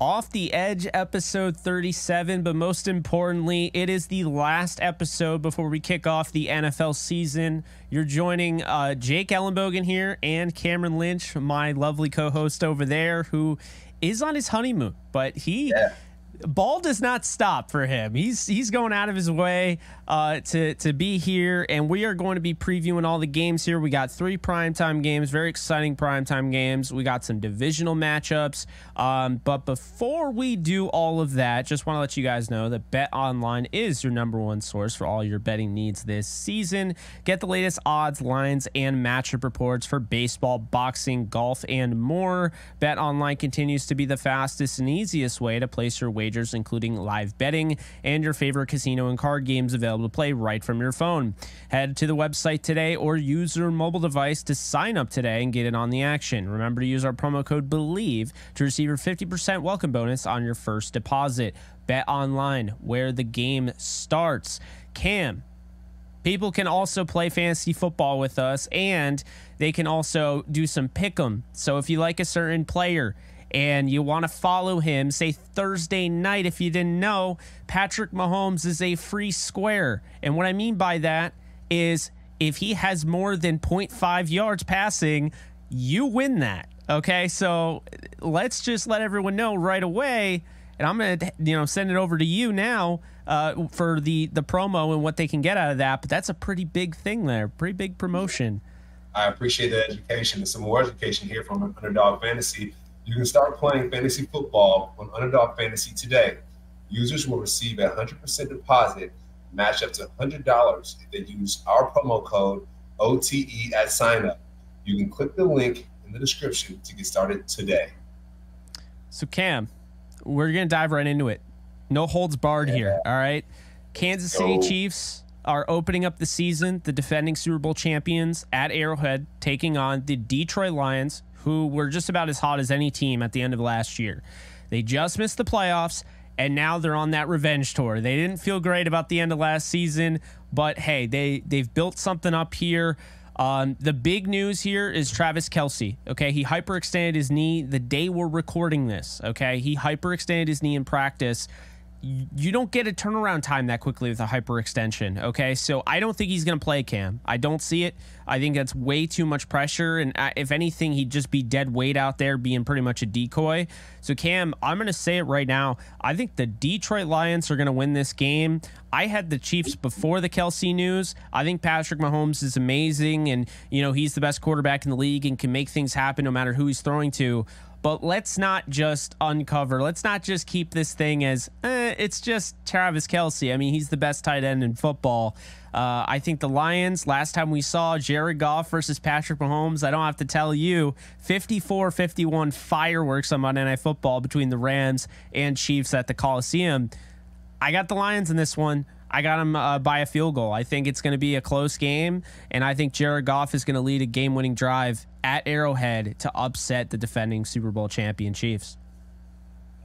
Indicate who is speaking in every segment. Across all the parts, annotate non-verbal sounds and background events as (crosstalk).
Speaker 1: Off the Edge, episode 37. But most importantly, it is the last episode before we kick off the NFL season. You're joining uh, Jake Ellenbogen here and Cameron Lynch, my lovely co host over there, who is on his honeymoon. But he. Yeah ball does not stop for him. He's he's going out of his way uh, to to be here, and we are going to be previewing all the games here. We got three primetime games, very exciting primetime games. We got some divisional matchups. Um, but before we do all of that, just want to let you guys know that Bet Online is your number one source for all your betting needs this season. Get the latest odds, lines, and matchup reports for baseball, boxing, golf, and more. Bet Online continues to be the fastest and easiest way to place your wagers, including live betting and your favorite casino and card games available to play right from your phone. Head to the website today or use your mobile device to sign up today and get in on the action. Remember to use our promo code BELIEVE to receive your 50% welcome bonus on your first deposit. Bet online where the game starts. Cam, people can also play fantasy football with us and they can also do some pick 'em. So if you like a certain player, and you want to follow him, say Thursday night, if you didn't know, Patrick Mahomes is a free square. And what I mean by that is if he has more than 0.5 yards passing, you win that. Okay, so let's just let everyone know right away, and I'm gonna you know send it over to you now uh, for the the promo and what they can get out of that. But that's a pretty big thing there, pretty big promotion.
Speaker 2: I appreciate the education and some more education here from Underdog Fantasy. You can start playing fantasy football on Underdog Fantasy today. Users will receive a 100% deposit match up to $100 if they use our promo code OTE at signup. You can click the link in the description to get started today.
Speaker 1: So, Cam, we're going to dive right into it. No holds barred yeah. here. All right. Kansas City Chiefs are opening up the season, the defending Super Bowl champions at Arrowhead, taking on the Detroit Lions, who were just about as hot as any team at the end of last year. They just missed the playoffs, and now they're on that revenge tour. They didn't feel great about the end of last season, but hey, they they've built something up here. Um, the big news here is Travis Kelce. Okay, he hyperextended his knee the day we're recording this. Okay, he hyperextended his knee in practice you don't get a turnaround time that quickly with a hyperextension. Okay, so I don't think he's going to play Cam. I don't see it. I think that's way too much pressure, and uh, if anything, he'd just be dead weight out there, being pretty much a decoy. So Cam, I'm going to say it right now. I think the Detroit Lions are going to win this game. I had the Chiefs before the Kelce news. I think Patrick Mahomes is amazing, and you know he's the best quarterback in the league and can make things happen no matter who he's throwing to. But let's not just uncover. Let's not just keep this thing as eh, it's just Travis Kelce. I mean, he's the best tight end in football. Uh, I think the Lions, last time we saw Jared Goff versus Patrick Mahomes, I don't have to tell you, 54 51 fireworks on Monday Night Football between the Rams and Chiefs at the Coliseum. I got the Lions in this one. I got him uh, by a field goal. I think it's going to be a close game, and I think Jared Goff is going to lead a game winning drive at Arrowhead to upset the defending Super Bowl champion Chiefs.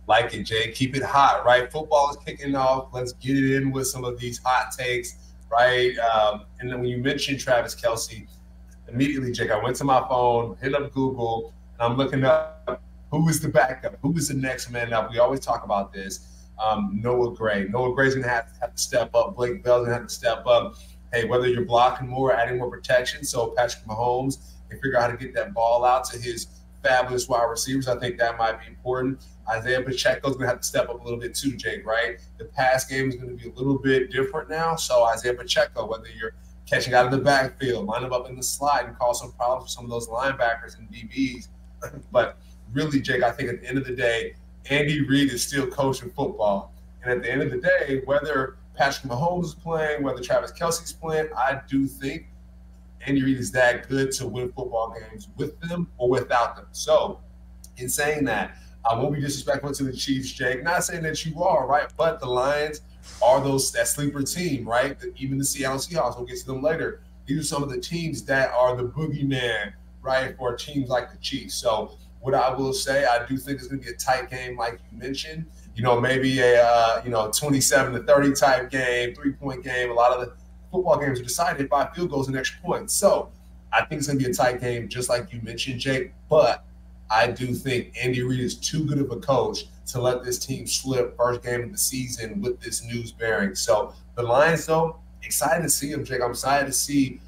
Speaker 2: Like it, Jay. Keep it hot, right? Football is kicking off. Let's get it in with some of these hot takes, right? Um, and then when you mentioned Travis Kelce, immediately, Jake, I went to my phone, hit up Google, and I'm looking up who is the backup, who is the next man up. We always talk about this um, Noah Gray. Noah Gray's going to have to step up. Blake Bell's going to have to step up. Hey, whether you're blocking more, adding more protection, so Patrick Mahomes can figure out how to get that ball out to his fabulous wide receivers. I think that might be important. Isaiah Pacheco's going to have to step up a little bit too, Jake, right? The pass game is going to be a little bit different now. So Isaiah Pacheco, whether you're catching out of the backfield, line him up in the slide and cause some problems for some of those linebackers and DBs. but really, Jake, I think at the end of the day, Andy Reid is still coaching football. And at the end of the day, whether Patrick Mahomes is playing, whether Travis Kelce's playing, I do think Andy Reid is that good to win football games with them or without them. So, in saying that, I won't be disrespectful to the Chiefs, Jake. Not saying that you are, right? But the Lions are those that sleeper team, right? Even the Seattle Seahawks, we'll get to them later. These are some of the teams that are the boogeyman, right, for teams like the Chiefs. So what I will say, I do think it's going to be a tight game, like you mentioned. You know, maybe a uh, you know 27 to 30 type game, three point game. A lot of the football games are decided by field goals and extra points. So I think it's going to be a tight game, just like you mentioned, Jake. But I do think Andy Reid is too good of a coach to let this team slip first game of the season with this news bearing. So the Lions, though, excited to see him, Jake. I'm excited to see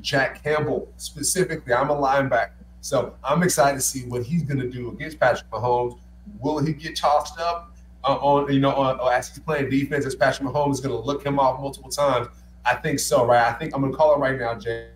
Speaker 2: Jack Campbell specifically. I'm a linebacker, so I'm excited to see what he's going to do against Patrick Mahomes. Will he get tossed up uh, on you know on, as he's playing defense? As Patrick Mahomes is going to look him off multiple times? I think so, right? I think I'm going to call it right now, Jake.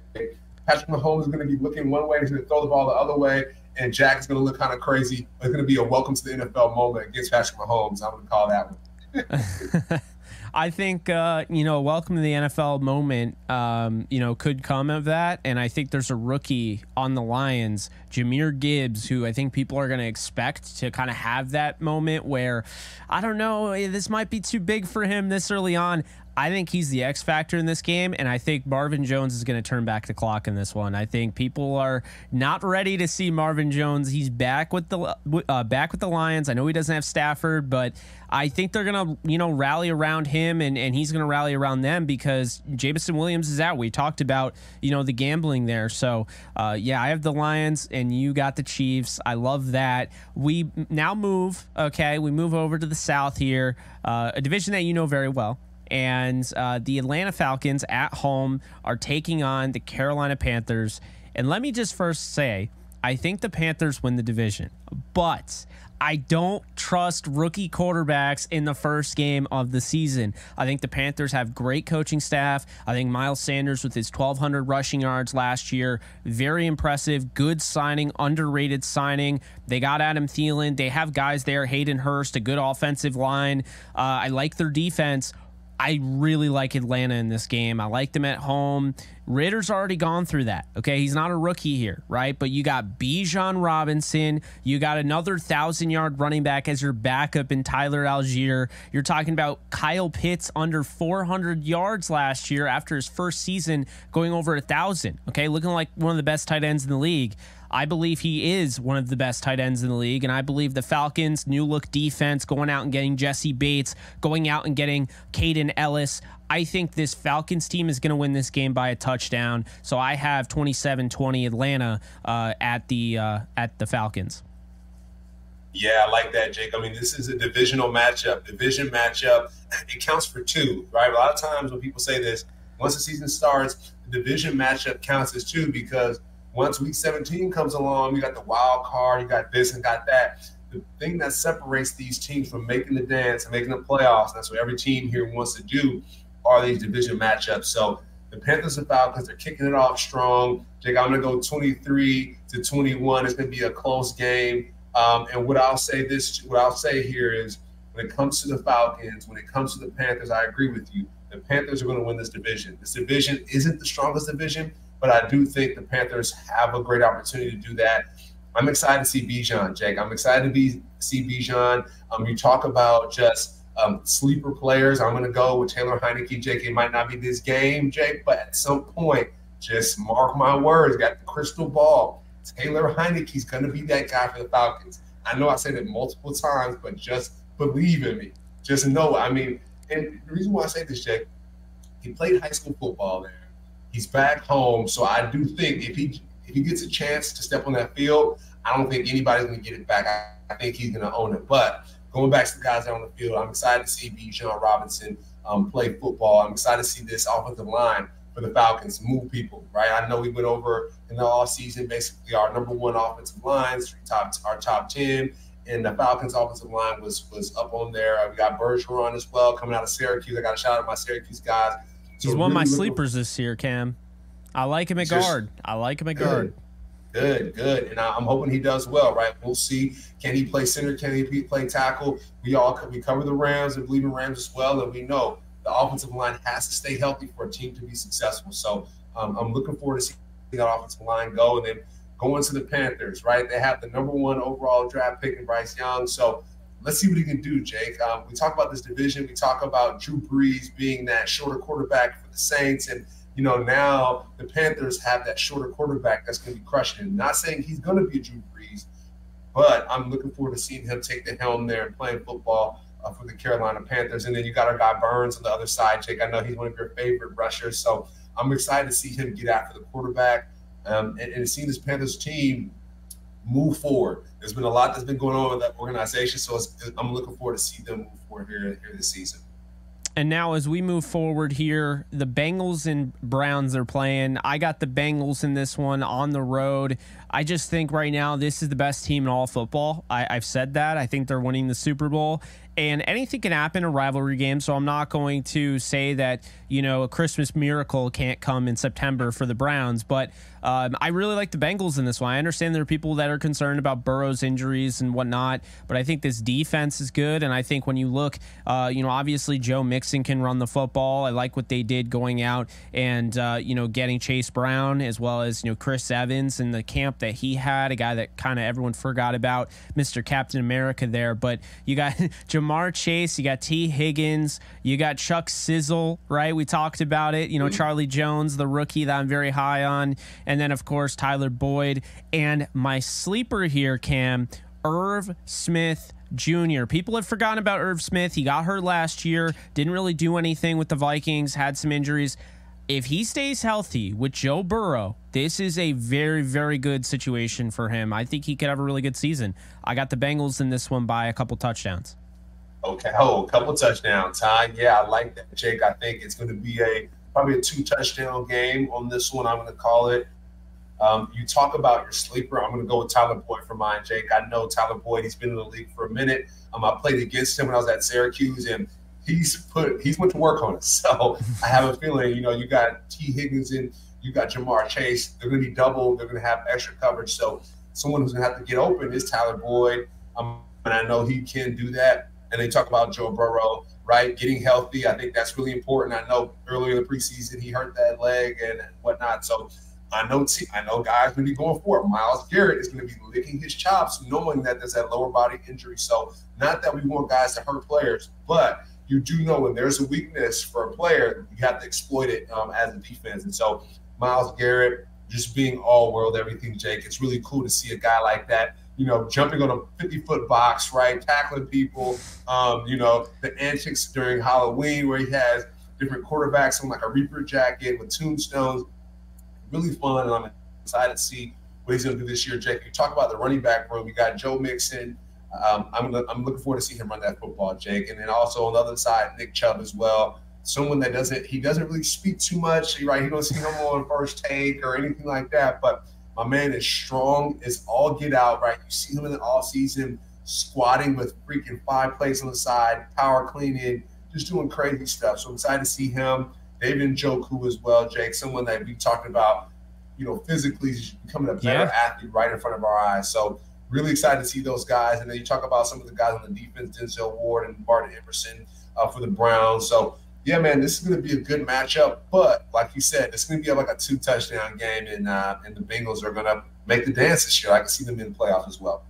Speaker 2: Patrick Mahomes is going to be looking one way, he's going to throw the ball the other way, and Jack is going to look kind of crazy. It's going to be a welcome to the NFL moment against Patrick Mahomes. I'm going to call that one. (laughs)
Speaker 1: I think uh, you know, welcome to the NFL moment. Um, you know, could come of that, and I think there's a rookie on the Lions, Jahmyr Gibbs, who I think people are going to expect to kind of have that moment where, I don't know, eh, this might be too big for him this early on. I think he's the X factor in this game, and I think Marvin Jones is going to turn back the clock in this one. I think people are not ready to see Marvin Jones. He's back with the uh, back with the Lions. I know he doesn't have Stafford, but I think they're going to you know rally around him, and and he's going to rally around them because Jameson Williams is out. We talked about you know the gambling there, so uh, yeah, I have the Lions, and you got the Chiefs. I love that. We now move. Okay, we move over to the South here, uh, a division that you know very well and uh, the Atlanta Falcons at home are taking on the Carolina Panthers. And let me just first say, I think the Panthers win the division, but I don't trust rookie quarterbacks in the first game of the season. I think the Panthers have great coaching staff. I think Miles Sanders with his 1,200 rushing yards last year, very impressive. Good signing, underrated signing. They got Adam Thielen. They have guys there, Hayden Hurst, a good offensive line. Uh, I like their defense. I really like Atlanta in this game. I like them at home. Ridder's already gone through that. Okay. He's not a rookie here, right? But you got Bijan Robinson. You got another thousand yard running back as your backup in Tyler Allgeier. You're talking about Kyle Pitts under 400 yards last year after his first season going over a thousand. Okay. Looking like one of the best tight ends in the league. I believe he is one of the best tight ends in the league. And I believe the Falcons' new look defense, going out and getting Jessie Bates, going out and getting Kaden Elliss. I think this Falcons team is going to win this game by a touchdown. So I have 27-20 Atlanta uh, at the uh, at the Falcons.
Speaker 2: Yeah, I like that, Jake. I mean, this is a divisional matchup. Division matchup, (clears throat) it counts for two, right? A lot of times when people say this, once the season starts, the division matchup counts as two because once week 17 comes along, you got the wild card, you got this and got that. The thing that separates these teams from making the dance and making the playoffs, that's what every team here wants to do, are these division matchups. So the Panthers and Falcons, they're kicking it off strong. Jake, I'm going to go 23 to 21. It's going to be a close game. Um, and what I'll say this, what I'll say here is, when it comes to the Falcons, when it comes to the Panthers, I agree with you. The Panthers are going to win this division. This division isn't the strongest division, but I do think the Panthers have a great opportunity to do that. I'm excited to see Bijan, Jake. I'm excited to be see Bijan. Um, you talk about just um, sleeper players. I'm going to go with Taylor Heinicke, Jake. It might not be this game, Jake, but at some point, just mark my words. Got the crystal ball. Taylor Heinicke's going to be that guy for the Falcons. I know I said it multiple times, but just believe in me. Just know. I mean, and the reason why I say this, Jake, he played high school football there. He's back home, so I do think if he if he gets a chance to step on that field, I don't think anybody's going to get it back. I, I think he's going to own it. But going back to the guys on the field, I'm excited to see Bijan Robinson um, play football. I'm excited to see this offensive line for the Falcons move people, right? I know we went over in the off season basically our number one offensive lines, top our top ten, and the Falcons offensive line was was up on there. We got Bergeron as well coming out of Syracuse. I got a shout out to my Syracuse guys.
Speaker 1: He's one of my sleepers this year, Cam. I like him at guard. I like him at guard.
Speaker 2: Good, good, and I'm hoping he does well. Right, we'll see. Can he play center? Can he play tackle? We all we cover the Rams and believe in Rams as well, and we know the offensive line has to stay healthy for a team to be successful. So um, I'm looking forward to seeing that offensive line go, and then going to the Panthers. Right, they have the number one overall draft pick in Bryce Young. So let's see what he can do, Jake. Um, we talk about this division. We talk about Drew Brees being that shorter quarterback for the Saints, and you know now the Panthers have that shorter quarterback that's going to be crushing him. Not saying he's going to be Drew Brees, but I'm looking forward to seeing him take the helm there and playing football uh, for the Carolina Panthers. And then you got our guy Burns on the other side, Jake. I know he's one of your favorite rushers, so I'm excited to see him get after the quarterback um, and, and seeing this Panthers team move forward. There's been a lot that's been going on with that organization, so I'm looking forward to see them move forward here, here this season.
Speaker 1: And now, as we move forward here, the Bengals and Browns are playing. I got the Bengals in this one on the road. I just think right now this is the best team in all football. I, have said that. I think they're winning the Super Bowl and anything can happen in a rivalry game. So I'm not going to say that you know a Christmas miracle can't come in September for the Browns, but um, I really like the Bengals in this one. I understand there are people that are concerned about Burrow's injuries and whatnot, but I think this defense is good, and I think when you look, uh, you know, obviously Joe Mixon can run the football. I like what they did going out and uh, you know getting Chase Brown as well as you know Chris Evans and the camp that he had, a guy that kind of everyone forgot about, Mr. Captain America there, but you got (laughs) Jamal. Ja'Marr Chase, you got Tee Higgins, you got Chuck Sizzle, right? We talked about it. You know, mm-hmm. Charlie Jones, the rookie that I'm very high on. And then, of course, Tyler Boyd. And my sleeper here, Cam, Irv Smith Jr. People have forgotten about Irv Smith. He got hurt last year, didn't really do anything with the Vikings, had some injuries if he stays healthy with Joe Burrow, this is a very, very good situation for him. I think he could have a really good season. I got the Bengals in this one by a couple touchdowns.
Speaker 2: Okay. Oh, a couple touchdowns, Ty. Yeah, I like that, Jake. I think it's going to be a probably a two touchdown game on this one. I'm going to call it. Um, you talk about your sleeper. I'm going to go with Tyler Boyd for mine, Jake. I know Tyler Boyd. He's been in the league for a minute. Um, I played against him when I was at Syracuse, and he's put he's went to work on us. (laughs) So I have a feeling, you know, you got Tee Higgins in, you got Ja'Marr Chase. They're going to be double. They're going to have extra coverage. So someone who's going to have to get open is Tyler Boyd. Um, and I know he can do that and they talk about Joe Burrow, right? Getting healthy. I think that's really important. I know earlier in the preseason he hurt that leg and whatnot. So I know t- I know guys going to be going for it. Myles Garrett is going to be licking his chops, knowing that there's that lower body injury. So not that we want guys to hurt players, but you do know when there's a weakness for a player, you have to exploit it um, as a defense. And so Myles Garrett just being all world, everything, Jake. It's really cool to see a guy like that you know, jumping on a 50 foot box, right? Tackling people, um, you know, the antics during Halloween where he has different quarterbacks on like a Reaper jacket with tombstones. Really fun. And I'm excited to see what he's going to do this year, Jake. You talk about the running back room. You got Joe Mixon. Um, I'm, I'm looking forward to see him run that football, Jake. And then also on the other side, Nick Chubb as well. Someone that doesn't, he doesn't really speak too much, right? He don't see him on first take or anything like that. But my man is strong as all get out, right? You see him in the off season squatting with freaking five plates on the side, power cleaning, just doing crazy stuff. So I'm excited to see him. David Njoku as well, Jake, someone that we talked about, you know, physically becoming a better yeah. athlete right in front of our eyes. So really excited to see those guys. And then you talk about some of the guys on the defense, Denzel Ward and Martin Emerson uh, for the Browns. So yeah, man, this is going to be a good matchup. But like you said, it's going to be like a two touchdown game, and uh, and the Bengals are going to make the dance this year. I can see them in the playoffs as well.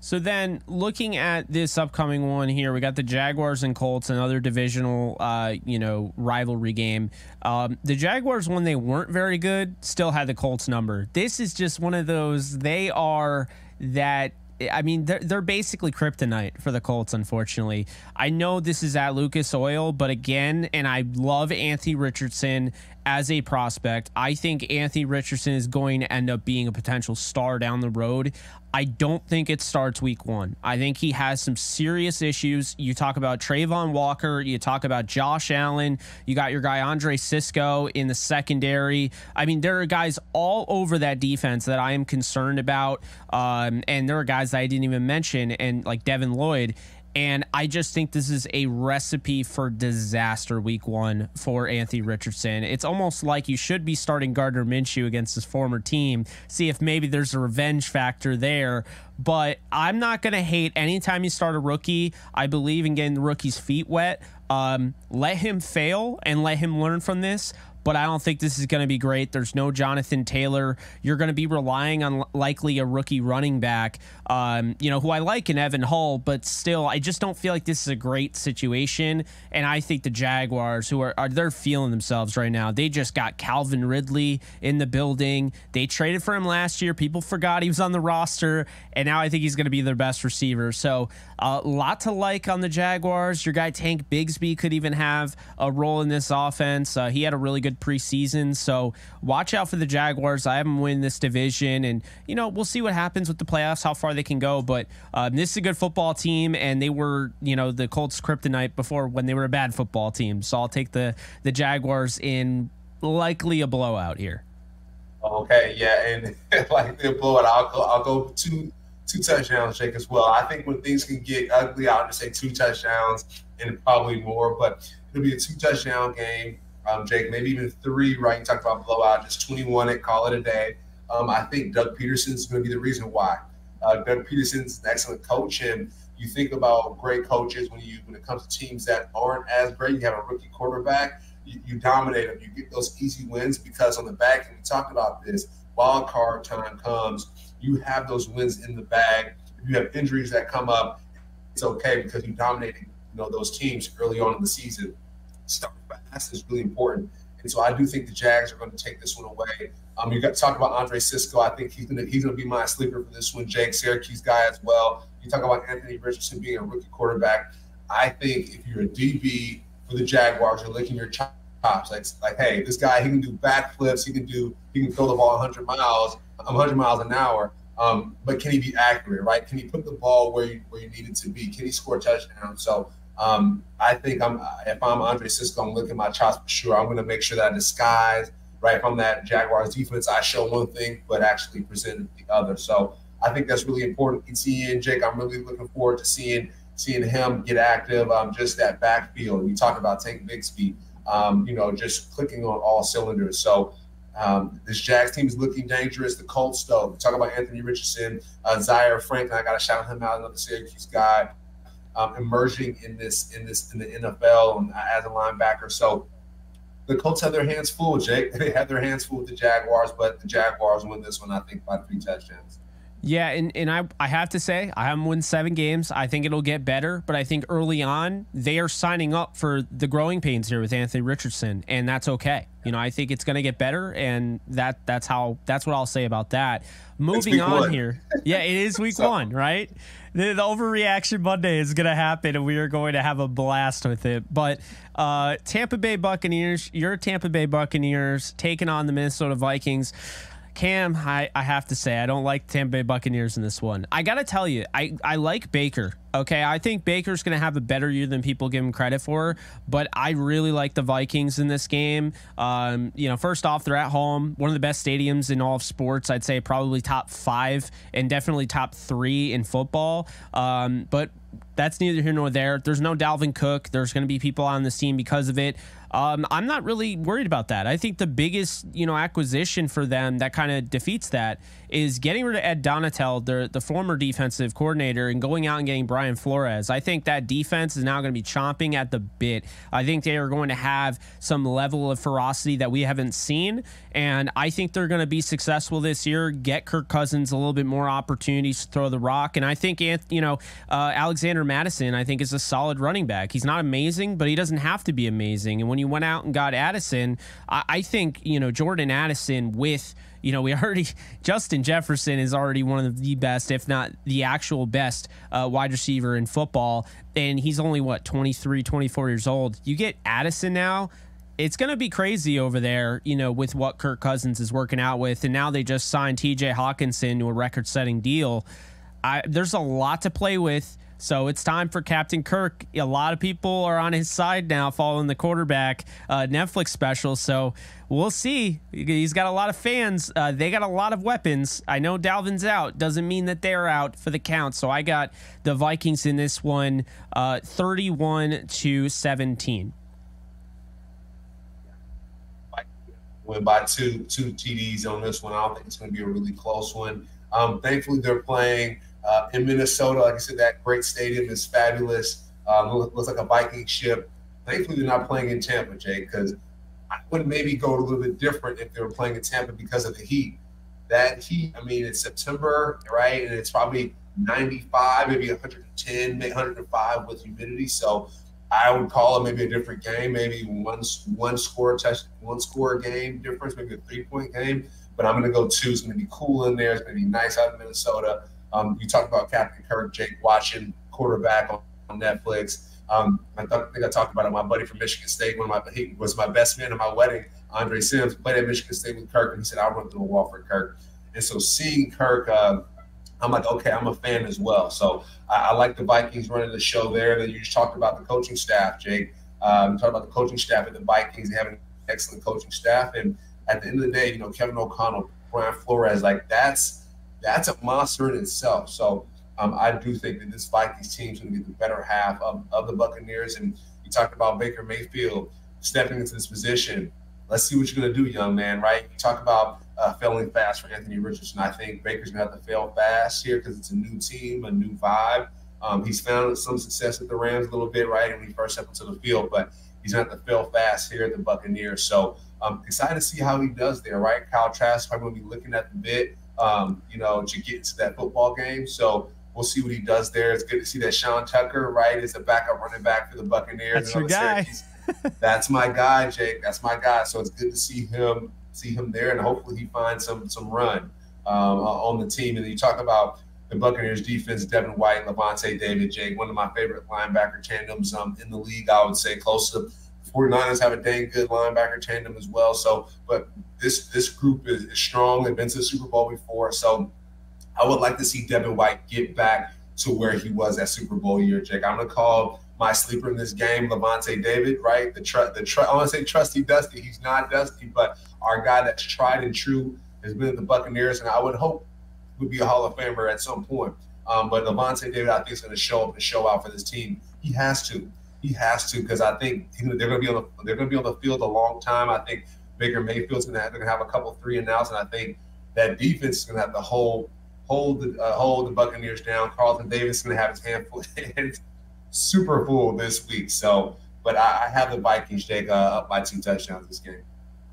Speaker 1: So then, looking at this upcoming one here, we got the Jaguars and Colts, another divisional, uh, you know, rivalry game. Um, the Jaguars, when they weren't very good, still had the Colts number. This is just one of those. They are that I mean, they're, they're basically kryptonite for the Colts, unfortunately. I know this is at Lucas Oil, but again, and I love Anthony Richardson as a prospect. I think Anthony Richardson is going to end up being a potential star down the road. I don't think it starts week one. I think he has some serious issues. You talk about Travon Walker, you talk about Josh Allen, you got your guy Andre Cisco in the secondary. I mean, there are guys all over that defense that I am concerned about. Um, and there are guys that I didn't even mention, and like Devin Lloyd. And I just think this is a recipe for disaster week one for Anthony Richardson. It's almost like you should be starting Gardner Minshew against his former team, see if maybe there's a revenge factor there. But I'm not going to hate anytime you start a rookie. I believe in getting the rookie's feet wet. Um, let him fail and let him learn from this but I don't think this is going to be great. There's no Jonathan Taylor. You're going to be relying on likely a rookie running back, um, you know, who I like in Evan Hull, but still, I just don't feel like this is a great situation. And I think the Jaguars, who are, are they're feeling themselves right now. They just got Calvin Ridley in the building. They traded for him last year. People forgot he was on the roster, and now I think he's going to be their best receiver. So a uh, lot to like on the Jaguars. Your guy Tank Bigsby could even have a role in this offense. Uh, he had a really good preseason. So watch out for the Jaguars. I have them win this division, and you know we'll see what happens with the playoffs, how far they can go. But um, this is a good football team, and they were you know the Colts kryptonite before when they were a bad football team. So I'll take the the Jaguars in likely a blowout here.
Speaker 2: Okay, yeah, and (laughs) likely a blowout. I'll go. I'll go two two touchdowns, Jake, as well. I think when things can get ugly, I'll just say two touchdowns and probably more, but it'll be a two touchdown game. Um, Jake, maybe even three, right? You talked about blowout, just 21 it, call it a day. Um, I think Doug Pederson is going to be the reason why. Uh, Doug Pederson's an excellent coach, and you think about great coaches when you when it comes to teams that aren't as great. You have a rookie quarterback, you, you dominate them, you get those easy wins because on the back, and we talked about this, wild card time comes you have those wins in the bag. If you have injuries that come up, it's okay because you dominated, you know, those teams early on in the season. Start fast is really important. And so I do think the Jags are going to take this one away. Um, you got to talk about Andre Cisco. I think he's going to he's going to be my sleeper for this one. Jake Syracuse guy as well. You talk about Anthony Richardson being a rookie quarterback. I think if you're a DB for the Jaguars, you're licking your chops. Like, like, hey, this guy he can do backflips. He can do he can throw the ball 100 miles. 100 miles an hour. Um, but can he be accurate, right? Can he put the ball where you, where you need it to be? Can he score a touchdown? So um, I think I'm if I'm Andre Cisco, I'm looking at my chops for sure. I'm going to make sure that I disguise right from that Jaguars defense. I show one thing, but actually present the other. So I think that's really important. Seeing Jake, I'm really looking forward to seeing seeing him get active. Um, just that backfield. We talk about Tank Bigsby. Um, you know, just clicking on all cylinders. So um, this Jags team is looking dangerous. The Colts, though, talk about Anthony Richardson, uh, Zaire Franklin. I got to shout him out, another Syracuse guy, um, emerging in this in this in the NFL and, uh, as a linebacker. So the Colts have their hands full, Jake. (laughs) They have their hands full with the Jaguars, but the Jaguars win this one, I think, by three touchdowns.
Speaker 1: Yeah, and, and I, I have to say, I haven't won seven games. I think it'll get better, but I think early on, they are signing up for the growing pains here with Anthony Richardson, and that's okay. You know, I think it's going to get better, and that that's how that's what I'll say about that. Moving on
Speaker 2: one.
Speaker 1: here. Yeah, it is week (laughs) so. one, right? The, the, overreaction Monday is going to happen, and we are going to have a blast with it. But uh, Tampa Bay Buccaneers, your Tampa Bay Buccaneers taking on the Minnesota Vikings. Cam, I, I have to say, I don't like Tampa Bay Buccaneers in this one. I got to tell you, I, I like Baker. Okay, I think Baker's going to have a better year than people give him credit for, but I really like the Vikings in this game. Um, you know, first off, they're at home, one of the best stadiums in all of sports. I'd say probably top five and definitely top three in football. Um, but that's neither here nor there. There's no Dalvin Cook. There's going to be people on this team because of it. Um, I'm not really worried about that. I think the biggest, you know, acquisition for them that kind of defeats that is getting rid of Ed Donatell, the the former defensive coordinator, and going out and getting Brian Flores. I think that defense is now going to be chomping at the bit. I think they are going to have some level of ferocity that we haven't seen, and I think they're going to be successful this year. Get Kirk Cousins a little bit more opportunities to throw the rock, and I think you know uh, Alexander Mattison, I think is a solid running back. He's not amazing, but he doesn't have to be amazing. And when you went out and got Addison, I, I think you know Jordan Addison with you know, we (laughs) already, Justin Jefferson is already one of the best, if not the actual best uh, wide receiver in football. And he's only, what, 23, 24 years old. You get Addison now. It's going to be crazy over there, you know, with what Kirk Cousins is working out with. And now they just signed TJ Hockenson to a record setting deal. I, there's a lot to play with. So it's time for Captain Kirk. A lot of people are on his side now following the quarterback uh, Netflix special. So we'll see. He's got a lot of fans. Uh, they got a lot of weapons. I know Dalvin's out. Doesn't mean that they're out for the count. So I got the Vikings in this one, uh, 31 to 17.
Speaker 2: Went by two two TDs on this one. I don't think it's going to be a really close one. Um, thankfully, they're playing in Minnesota. Like I said, that great stadium is fabulous. Um, looks like a Viking ship. Thankfully, they're not playing in Tampa, Jay, because I would maybe go a little bit different if they were playing in Tampa because of the heat. That heat, I mean, it's September, right? And it's probably 95, maybe 110, maybe 105 with humidity. So I would call it maybe a different game, maybe one one score touch, one score game difference, maybe a three point game. But I'm going to go two. It's going to be cool in there. It's going to be nice out in Minnesota. Um, you talked about Captain Kirk, Jake watching quarterback on, on Netflix. Um, I, I, think I talked about it. My buddy from Michigan State, one of my he was my best man at my wedding. Andre Sims, played at Michigan State with Kirk, and he said, I'll run through a wall for Kirk. And so seeing Kirk, uh, I'm like, okay, I'm a fan as well. So I, I, like the Vikings running the show there. Then you just talked about the coaching staff, Jake. Um, talked about the coaching staff at the Vikings. They have an excellent coaching staff. And at the end of the day, you know, Kevin O'Connell, Brian Flores, like that's that's a monster in itself. So um, I do think that this Vikings team is going to get the better half of, of the Buccaneers. And you talked about Baker Mayfield stepping into this position. Let's see what you're going to do, young man, right? You talk about uh, failing fast for Anthony Richardson. I think Baker's going to have to fail fast here because it's a new team, a new vibe. Um, he's found some success at the Rams a little bit, right, when he first stepped into the field, but he's going to have to fail fast here at the Buccaneers. So I'm um, excited to see how he does there, right? Kyle Trask probably going to be looking at the bit, um, you know, to get into that football game. So we'll see what he does there. It's good to see that Sean Tucker, right, is a backup running back for the Buccaneers.
Speaker 1: That's your guy.
Speaker 2: That's my guy, Jake. That's my guy. So it's good to see him see him there, and hopefully he finds some some run um, on the team. And you talk about the Buccaneers defense, Devin White, Lavonte David, Jake, one of my favorite linebacker tandems um, in the league. I would say close to 49ers have a dang good linebacker tandem as well. So, but this this group is, is strong. They've been to the Super Bowl before. So I would like to see Devin White get back to where he was that Super Bowl year, Jake. I'm gonna call my sleeper in this game, Lavonte David, right? The tr- the tr- I want to say trusty Dusty. He's not Dusty, but our guy that's tried and true has been at the Buccaneers, and I would hope would be a Hall of Famer at some point. Um, but Lavonte David, I think, is going to show up and show out for this team. He has to. He has to because I think they're going to be on the they're going to be on the field a long time. I think Baker Mayfield's going to have, to have a couple three and outs, and I think that defense is going to have to hold hold the uh, hold the Buccaneers down. Carlton Davis is going to have his hand full, (laughs) super full this week. So, but I, I have the Vikings take uh, up by two touchdowns this game.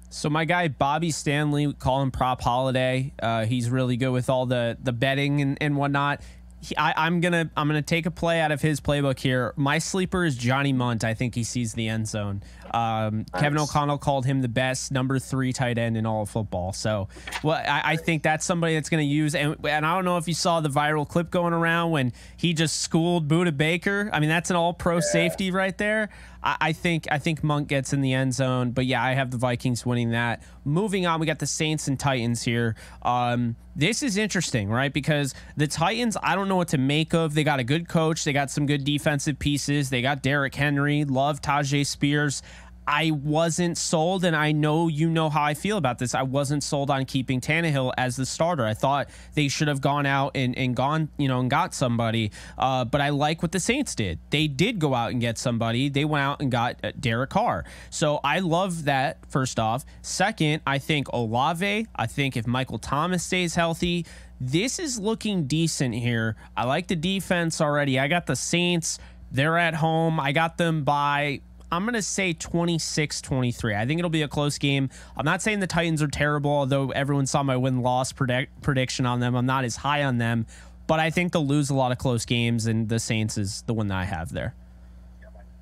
Speaker 1: So my guy Bobby Stanley, call him Prop Holiday. Uh, he's really good with all the the betting and, and whatnot. He, I, am gonna I'm gonna take a play out of his playbook here. My sleeper is Johnny Mundt. I think he sees the end zone. Um, nice. Kevin O'Connell called him the best number three tight end in all of football. So, well, I, I think that's somebody that's going to use. And, and, I don't know if you saw the viral clip going around when he just schooled Budda Baker. I mean, that's an all pro yeah. safety right there. I, think I think Monk gets in the end zone. But yeah, I have the Vikings winning that. Moving on, we got the Saints and Titans here. Um, this is interesting, right? Because the Titans, I don't know what to make of. They got a good coach. They got some good defensive pieces. They got Derrick Henry. Love Tyjae Spears. I wasn't sold, and I know you know how I feel about this. I wasn't sold on keeping Tannehill as the starter. I thought they should have gone out and, and gone, you know, and got somebody. Uh, but I like what the Saints did. They did go out and get somebody. They went out and got uh, Derek Carr. So I love that, first off. Second, I think Olave, I think if Michael Thomas stays healthy, this is looking decent here. I like the defense already. I got the Saints. They're at home. I got them by I'm going to say 26 23. I think it'll be a close game. I'm not saying the Titans are terrible, although everyone saw my win loss predict- prediction on them. I'm not as high on them, but I think they'll lose a lot of close games, and the Saints is the one that I have there.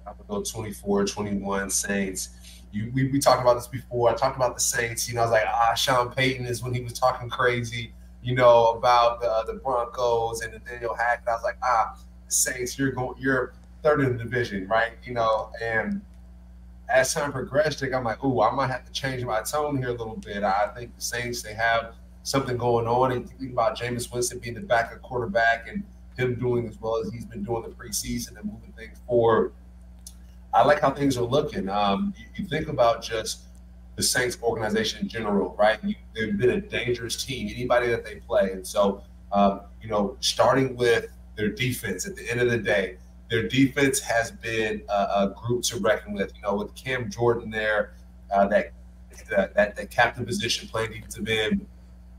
Speaker 2: I would go 24 21 Saints. You, we, we talked about this before. I talked about the Saints. You know, I was like, ah, Sean Payton is when he was talking crazy, you know, about the, the Broncos and the Nathaniel Hackett. I was like, ah, the Saints, you're going, you're third in the division, right? You know, and as time progressed, I'm like, ooh, I might have to change my tone here a little bit. I think the Saints they have something going on, and thinking about Jameis Winston being the backup quarterback and him doing as well as he's been doing the preseason and moving things forward. I like how things are looking. Um, you, you, think about just the Saints organization in general, right? You, they've been a dangerous team, anybody that they play, and so um, you know, starting with their defense at the end of the day, their defense has been a, a group to reckon with. You know, with Cam Jordan there, uh, that, that that that captain position playing defensive end,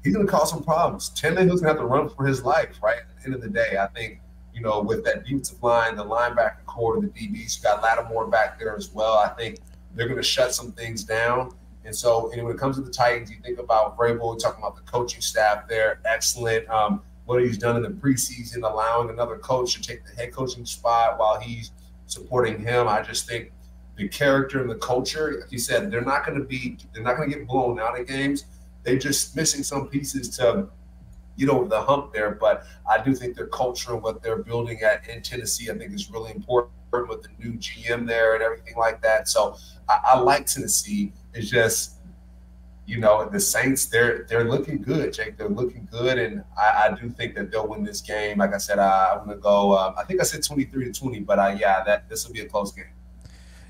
Speaker 2: he's going to cause some problems. Tannehill's going to have to run for his life, right? At the end of the day, I think you know with that defensive line, the linebacker corps, the DBs, you got Lattimore back there as well. I think they're going to shut some things down. And so, and when it comes to the Titans, you think about Vrabel, talking about the coaching staff there, excellent. Um, what he's done in the preseason, allowing another coach to take the head coaching spot while he's supporting him. I just think the character and the culture, like you said, they're not going to be, they're not going to get blown out of games. They're just missing some pieces to get over the hump there. But I do think their culture and what they're building at in Tennessee, I think is really important with the new GM there and everything like that. So I, I like Tennessee. It's just you know, the Saints, they're they're looking good, Jake. They're looking good, and I, I do think that they'll win this game. Like I said, I, am gonna go. Um, I think I said 23 to 20, but uh, yeah, that this will be a close game.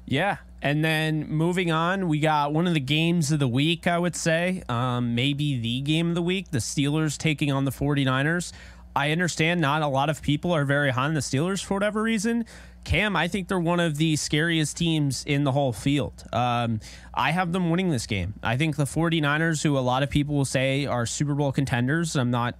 Speaker 1: Yeah, and then moving on, we got one of the games of the week. I would say, um, maybe the game of the week: the Steelers taking on the 49ers. I understand not a lot of people are very high on the Steelers for whatever reason. Cam, I think they're one of the scariest teams in the whole field. Um, I have them winning this game. I think the 49ers, who a lot of people will say are Super Bowl contenders, I'm not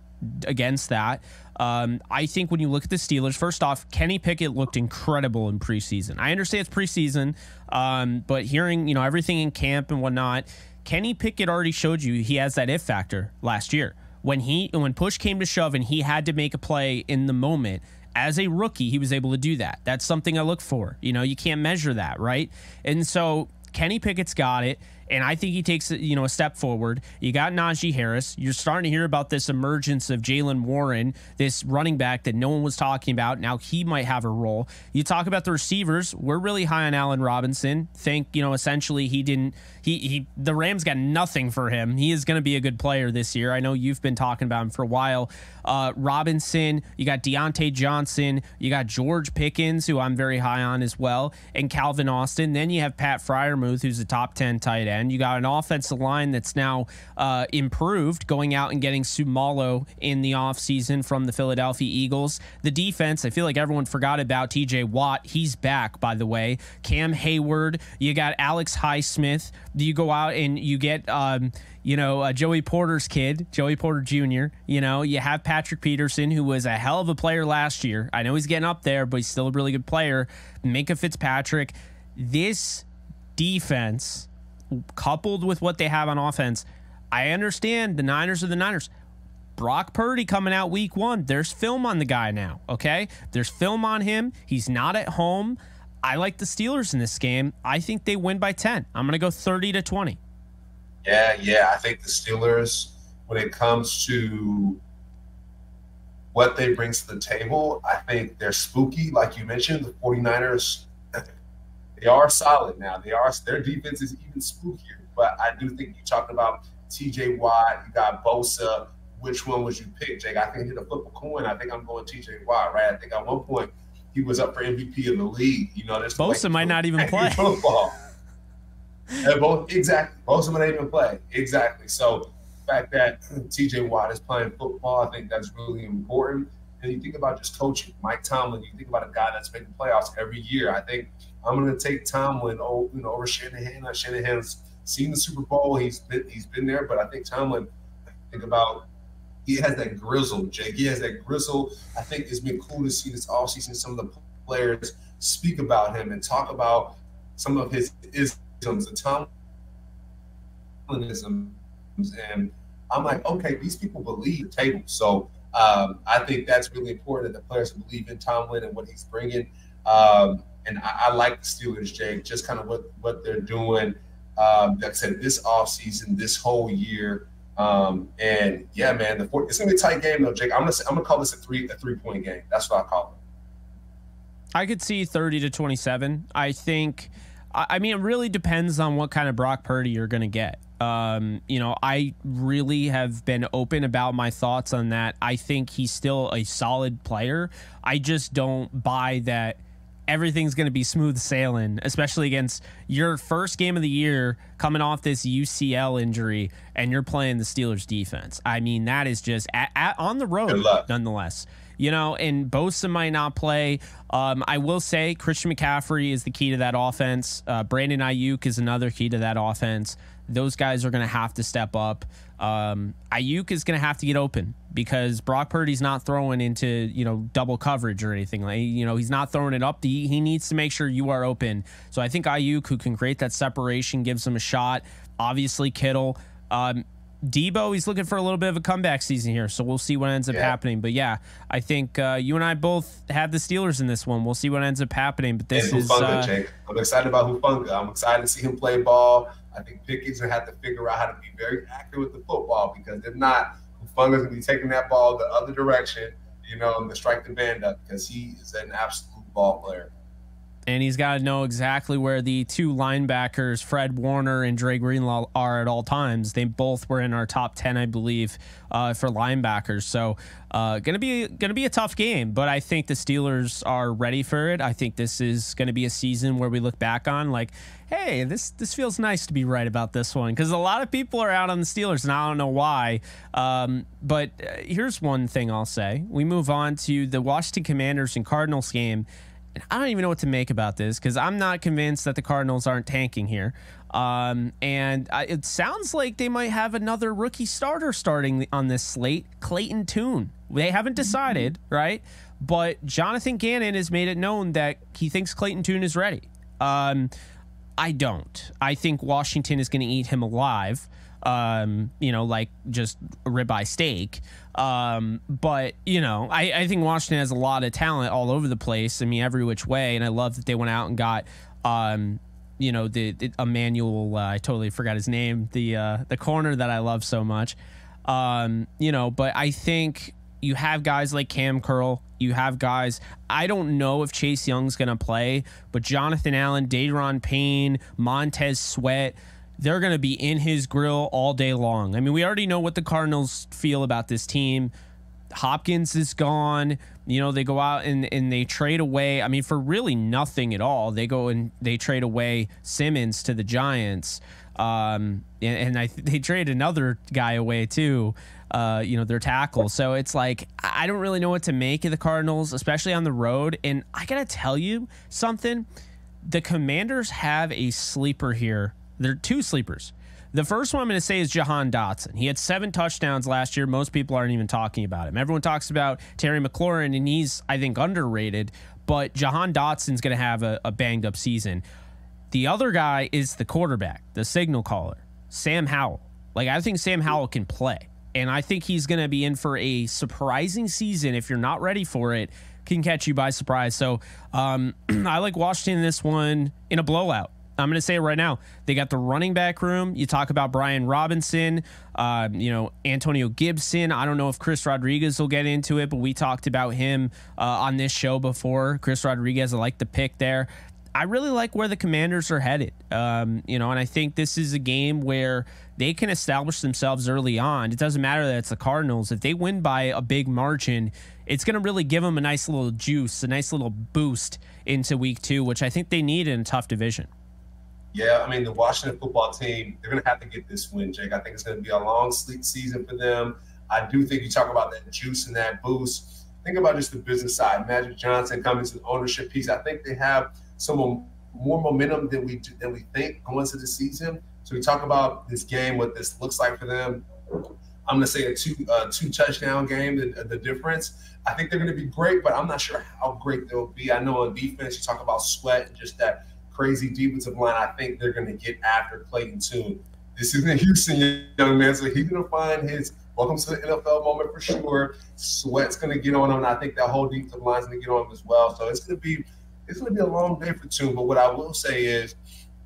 Speaker 1: against that. Um, I think when you look at the Steelers, first off, Kenny Pickett looked incredible in preseason. I understand it's preseason, um, but hearing you know everything in camp and whatnot, Kenny Pickett already showed you he has that if factor last year when he when push came to shove and he had to make a play in the moment as a rookie, he was able to do that. That's something I look for. You know, you can't measure that, right? And so Kenny Pickett's got it and I think he takes you know a step forward. You got Najee Harris. You're starting to hear about this emergence of Jaylen Warren, this running back that no one was talking about. Now he might have a role. You talk about the receivers. We're really high on Allen Robinson. Think you know essentially he didn't he he the Rams got nothing for him. He is going to be a good player this year. I know you've been talking about him for a while. Uh, Robinson. You got Diontae Johnson. You got George Pickens, who I'm very high on as well, and Calvin Austin. Then you have Pat Freiermuth, who's a top ten tight end end. You got an offensive line that's now uh, improved, going out and getting Seumalo in the offseason from the Philadelphia Eagles. The defense, I feel like everyone forgot about TJ Watt. He's back, by the way. Cam Heyward, You got Alex Highsmith. Do you go out and you get. Um, you know, uh, Joey Porter's kid, Joey Porter Jr. You know, you have Patrick Peterson, who was a hell of a player last year. I know he's getting up there, but he's still a really good player. Minkah Fitzpatrick. This defense coupled with what they have on offense, I understand the Niners are the Niners. Brock Purdy coming out week one. There's film on the guy now, okay? There's film on him. He's not at home. I like the Steelers in this game. I think they win by 10. I'm going to go 30 to 20.
Speaker 2: Yeah, yeah. I think the Steelers, when it comes to what they bring to the table, I think they're spooky. Like you mentioned, the 49ers (laughs) they are solid now. They are their defense is even spookier. But I do think you talked about T.J. Watt, you got Bosa. Which one would you pick, Jake? I think hit a flip a coin. I think I'm going T.J. Watt, right? I think at one point he was up for MVP in the league. You know, this
Speaker 1: Bosa might not even (laughs) play
Speaker 2: football. yeah, both exactly. Bosa might not even play exactly. So the fact that T.J. Watt is playing football, I think that's really important. And you think about just coaching, Mike Tomlin. You think about a guy that's making playoffs every year. I think I'm going to take Tomlin, oh, you know, over Shanahan. Shanahan's seen the Super Bowl. He's been he's been there, but I think Tomlin. Think about he has that grizzle, Jake. He has that grizzle. I think it's been cool to see this offseason some of the players speak about him and talk about some of his isms, the Tomlinisms, and I'm like, okay, these people believe the table. So um, I think that's really important that the players believe in Tomlin and what he's bringing. Um, and I, I, like the Steelers, Jake, just kind of what, what they're doing. Um, like I said, this offseason, this whole year. Um, and yeah, man, the four, it's gonna be a tight game though, Jake. I'm gonna I'm gonna call this a three a three point game. That's what I call it.
Speaker 1: I could see 30 to 27. I think. I mean, it really depends on what kind of Brock Purdy you're going to get. Um, you know, I really have been open about my thoughts on that. I think he's still a solid player. I just don't buy that everything's going to be smooth sailing, especially against your first game of the year coming off this UCL injury and you're playing the Steelers defense. I mean, that is just at, at, on the road, nonetheless. You know, and Bosa might not play. Um, I will say Christian McCaffrey is the key to that offense. Uh, Brandon Aiyuk is another key to that offense. Those guys are going to have to step up. Um, Aiyuk is going to have to get open because Brock Purdy's not throwing into you know double coverage or anything like you know he's not throwing it up. He, he needs to make sure you are open. So I think Aiyuk, who can create that separation, gives him a shot. Obviously Kittle. Um, Deebo, he's looking for a little bit of a comeback season here, so we'll see what ends up yeah. happening. But yeah, I think uh, you and I both have the Steelers in this one. We'll see what ends up happening. But this
Speaker 2: and
Speaker 1: is
Speaker 2: uh, Jake. I'm excited about Hufanga. I'm excited to see him play ball. I think Pickett's gonna have to figure out how to be very accurate with the football because if not, Hufanga's gonna be taking that ball the other direction, you know, and to strike the band up because he is an absolute ball player.
Speaker 1: And he's got to know exactly where the two linebackers, Fred Warner and Dre Greenlaw, are at all times. They both were in our top ten, I believe, uh, for linebackers. So, uh, gonna be gonna be a tough game, but I think the Steelers are ready for it. I think this is gonna be a season where we look back on like, hey, this this feels nice to be right about this one because a lot of people are out on the Steelers, and I don't know why. Um, but uh, here's one thing I'll say: we move on to the Washington Commanders and Cardinals game and I don't even know what to make about this because I'm not convinced that the Cardinals aren't tanking here. Um, and I, it sounds like they might have another rookie starter starting on this slate, Clayton Tune. They haven't decided, right? But Jonathan Gannon has made it known that he thinks Clayton Tune is ready. Um, I don't. I think Washington is going to eat him alive um, you know, like just ribeye steak. Um, but you know, I, I think Washington has a lot of talent all over the place. I mean, every which way, and I love that they went out and got, um, you know, the, the Emmanuel. Uh, I totally forgot his name. The uh, the corner that I love so much. Um, you know, but I think you have guys like Cam Curl. You have guys. I don't know if Chase Young's going to play, but Jonathan Allen, Daron Payne, Montez Sweat they're going to be in his grill all day long. I mean, we already know what the Cardinals feel about this team. Hopkins is gone. You know, they go out and, and they trade away. I mean, for really nothing at all, they go and they trade away Simmons to the Giants. Um, and, and I they trade another guy away too. Uh, you know, their tackle. So it's like I don't really know what to make of the Cardinals, especially on the road. And I gotta tell you something: the Commanders have a sleeper here there are two sleepers. The first one I'm going to say is Jahan Dotson. He had seven touchdowns last year. Most people aren't even talking about him. Everyone talks about Terry McLaurin, and he's, I think, underrated. But Jahan Dotson's going to have a, a banged up season. The other guy is the quarterback, the signal caller, Sam Howell. Like, I think Sam Howell can play. And I think he's going to be in for a surprising season. If you're not ready for it, can catch you by surprise. So um, (clears throat) I like Washington this one in a blowout. I'm going to say it right now. They got the running back room. You talk about Brian Robinson, uh, you know, Antonio Gibson. I don't know if Chris Rodriguez will get into it, but we talked about him uh, on this show before. Chris Rodriguez, I like the pick there. I really like where the commanders are headed. Um, you know, and I think this is a game where they can establish themselves early on. It doesn't matter that it's the Cardinals. If they win by a big margin, it's going to really give them a nice little juice, a nice little boost into week two, which I think they need in a tough division.
Speaker 2: Yeah, I mean, the Washington football team, they're going to have to get this win, Jake. I think it's going to be a long sleep season for them. I do think you talk about that juice and that boost. Think about just the business side. Magic Johnson coming to the ownership piece. I think they have some more momentum than we than we think going into the season. So we talk about this game, what this looks like for them. I'm going to say a two uh, two touchdown game. The, the difference. I think they're going to be great, but I'm not sure how great they'll be. I know on defense, you talk about sweat and just that crazy defensive line, I think they're going to get after Clayton Tune. This is in Houston, young man, so he's going to find his welcome to the NFL moment for sure. Sweat's going to get on him, and I think that whole defensive line's going to get on him as well. So it's going to be it's going to be a long day for Tune. But what I will say is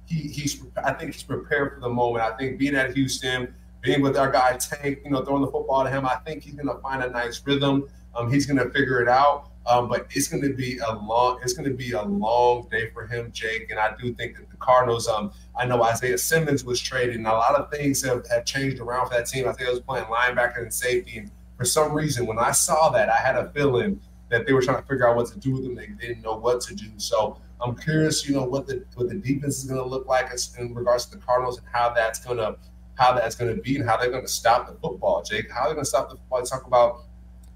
Speaker 2: he, he's I think he's prepared for the moment. I think being at Houston, being with our guy Tank, you know, throwing the football to him, I think he's going to find a nice rhythm. Um, he's going to figure it out. Um, but it's going to be a long it's going to be a long day for him, Jake. And I do think that the Cardinals. Um, I know Isaiah Simmons was traded, and a lot of things have, have changed around for that team. I think I was playing linebacker and safety, and for some reason, when I saw that, I had a feeling that they were trying to figure out what to do with them. They didn't know what to do. So I'm curious, you know, what the what the defense is going to look like in regards to the Cardinals and how that's going to how that's going to be and how they're going to stop the football, Jake. How they're going to stop the football. Talk about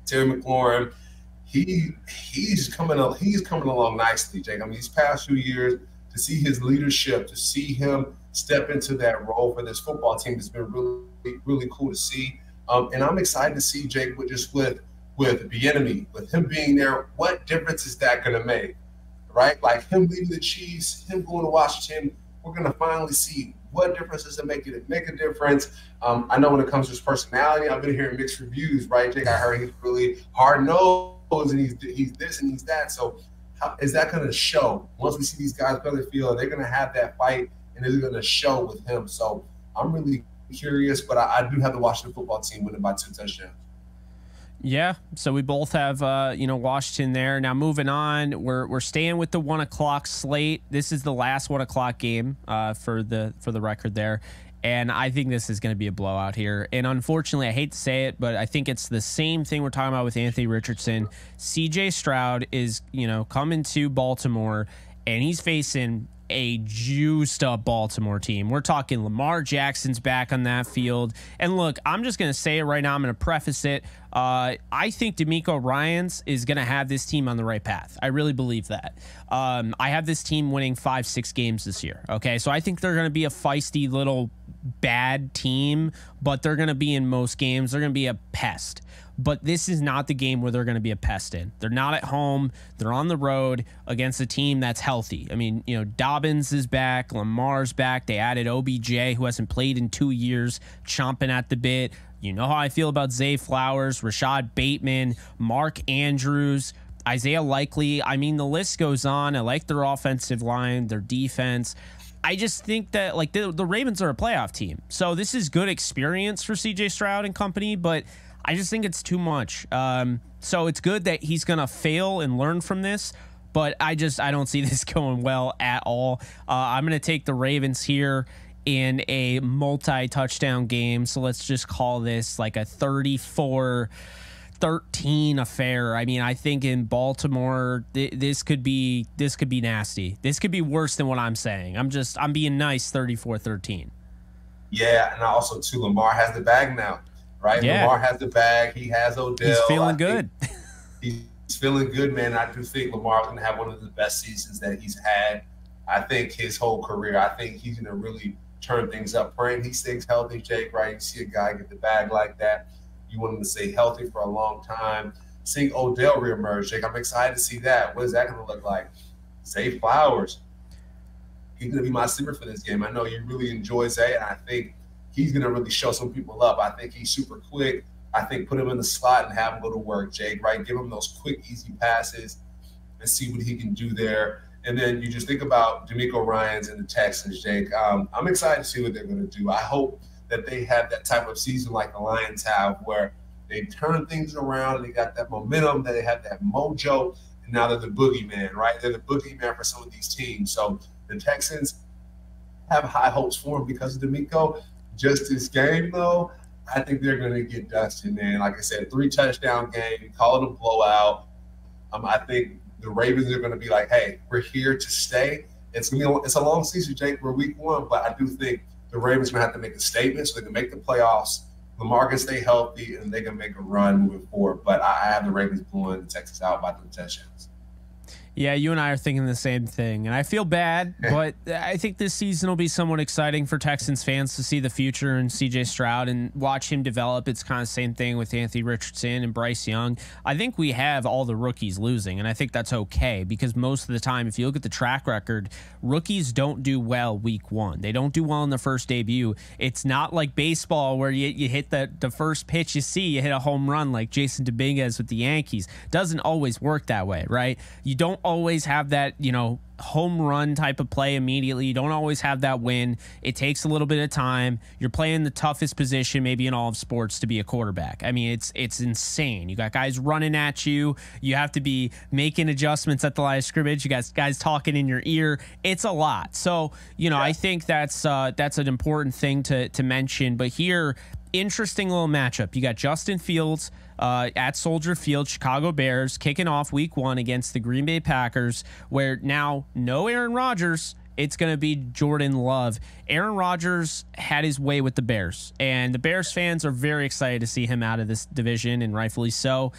Speaker 2: Terry McLaurin he he's coming up he's coming along nicely, Jake. I mean, these past few years to see his leadership, to see him step into that role for this football team has been really really cool to see. Um, and I'm excited to see Jake with just with with Bieniemy, with him being there. What difference is that going to make? Right, like him leaving the Chiefs, him going to Washington. We're going to finally see what difference does it make? It make a difference? Um, I know when it comes to his personality, I've been hearing mixed reviews, right, Jake? I heard he's really hard nosed and he's he's this and he's that. So how, is that going to show once we see these guys play the field? They're going to have that fight, and is it going to show with him? So I'm really curious, but I, I do have the Washington football team winning by two touchdowns.
Speaker 1: Yeah, so we both have uh, you know Washington there. Now moving on, we're we're staying with the one o'clock slate. This is the last one o'clock game uh, for the for the record there, and I think this is going to be a blowout here. And unfortunately, I hate to say it, but I think it's the same thing we're talking about with Anthony Richardson. C.J. Stroud is you know coming to Baltimore, and he's facing a juiced up Baltimore team. We're talking Lamar Jackson's back on that field. And look, I'm just going to say it right now. I'm going to preface it. Uh, I think DeMeco Ryans is going to have this team on the right path. I really believe that. Um, I have this team winning five, six games this year. Okay. So I think they're going to be a feisty little bad team, but they're going to be in most games. They're going to be a pest but this is not the game where they're going to be a pest in. They're not at home. They're on the road against a team that's healthy. I mean, you know, Dobbins is back, Lamar's back. They added OBJ, who hasn't played in two years, chomping at the bit. You know how I feel about Zay Flowers, Rashod Bateman, Mark Andrews. Isaiah Likely. I mean, the list goes on. I like their offensive line, their defense. I just think that like the, the Ravens are a playoff team. So this is good experience for CJ Stroud and company, but I just think it's too much. Um, so it's good that he's going to fail and learn from this, but I just I don't see (laughs) this going well at all. Uh, I'm going to take the Ravens here in a multi-touchdown game. So let's just call this like a 34 13 affair. I mean, I think in Baltimore th- this could be this could be nasty. This could be worse than what I'm saying. I'm just I'm being nice 34-13.
Speaker 2: Yeah, and also too Lamar has the bag now right? Yeah. Lamar has the bag. He has Odell.
Speaker 1: He's feeling good.
Speaker 2: He's feeling good, man. I do think Lamar's going to have one of the best seasons that he's had. I think his whole career. I think he's going to really turn things up. Praying he stays healthy, Jake. Right? You see a guy get the bag like that. You want him to stay healthy for a long time. Seeing Odell reemerge, Jake. I'm excited to see that. What is that going to look like? Zay Flowers. He's going to be my sleeper for this game. I know you really enjoy Zay, and I think he's going to really show some people up. I think he's super quick. I think put him in the slot and have him go to work, Jake, right? Give him those quick, easy passes and see what he can do there. And then you just think about DeMeco Ryans and the Texans, Jake. Um, I'm excited to see what they're going to do. I hope that they have that type of season like the Lions have where they turn things around and they got that momentum, that they have that mojo, and now they're the boogeyman, right? They're the boogeyman for some of these teams. So the Texans have high hopes for him because of DeMeco. Just this game, though, I think they're going to get dusted, man. Like I said, three touchdown game, call it a blowout. Um, I think the Ravens are going to be like, hey, we're here to stay. It's gonna be, it's a long season, Jake. We're week one, but I do think the Ravens are going to have to make a statement so they can make the playoffs. Lamar can stay healthy and they can make a run moving forward. But I have the Ravens blowing the Texans out by the touchdowns.
Speaker 1: Yeah, you and I are thinking the same thing. And I feel bad, (laughs) but I think this season will be somewhat exciting for Texans fans to see the future and CJ Stroud and watch him develop. It's kind of the same thing with Anthony Richardson and Bryce Young. I think we have all the rookies losing, and I think that's okay because most of the time, if you look at the track record, rookies don't do well week one. They don't do well in the first debut. It's not like baseball where you, you hit the, the first pitch you see, you hit a home run like Jasson Domínguez with the Yankees. Doesn't always work that way, right? You don't always have that, you know, home run type of play immediately. You don't always have that win. It takes a little bit of time. You're playing the toughest position maybe in all of sports to be a quarterback. I mean, it's it's insane. You got guys running at you. You have to be making adjustments at the line of scrimmage. You got guys talking in your ear. It's a lot. So, you know, yeah. I think that's uh, that's an important thing to to mention. But here, interesting little matchup. You got Justin Fields uh, at Soldier Field, Chicago Bears kicking off week one against the Green Bay Packers, where now no Aaron Rodgers. It's going to be Jordan Love. Aaron Rodgers had his way with the Bears, and the Bears fans are very excited to see him out of this division, and rightfully so.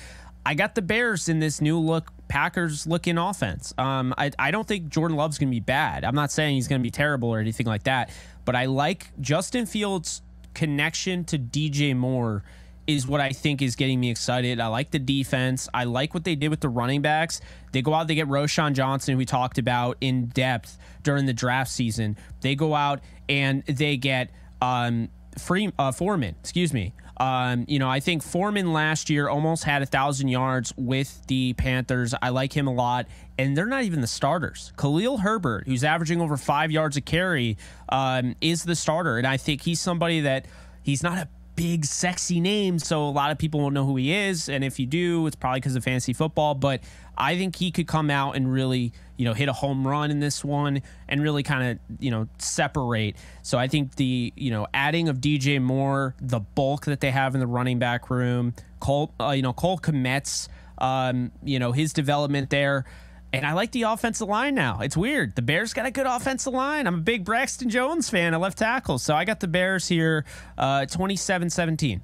Speaker 1: I got the Bears in this new look Packers looking offense. Um, I, I don't think Jordan Love's going to be bad. I'm not saying he's going to be terrible or anything like that, but I like Justin Fields' connection to DJ Moore is what I think is getting me excited. I like the defense. I like what they did with the running backs. They go out, they get Roschon Johnson, we talked about in depth during the draft season. They go out and they get um, free uh, Foreman, excuse me. Um, you know, I think Foreman last year almost had a thousand yards with the Panthers. I like him a lot, and they're not even the starters. Khalil Herbert, who's averaging over five yards a carry, um, is the starter, and I think he's somebody that he's not a big, sexy name, so a lot of people won't know who he is. And if you do, it's probably because of fantasy football. But I think he could come out and really, you know, hit a home run in this one and really kind of, you know, separate. So I think the, you know, adding of DJ Moore, the bulk that they have in the running back room, Cole, uh, you know, Cole Kmet's, um, you know, his development there. And I like the offensive line now. It's weird. The Bears got a good offensive line. I'm a big Braxton Jones fan, a left tackle. So I got the Bears here uh, 27 17.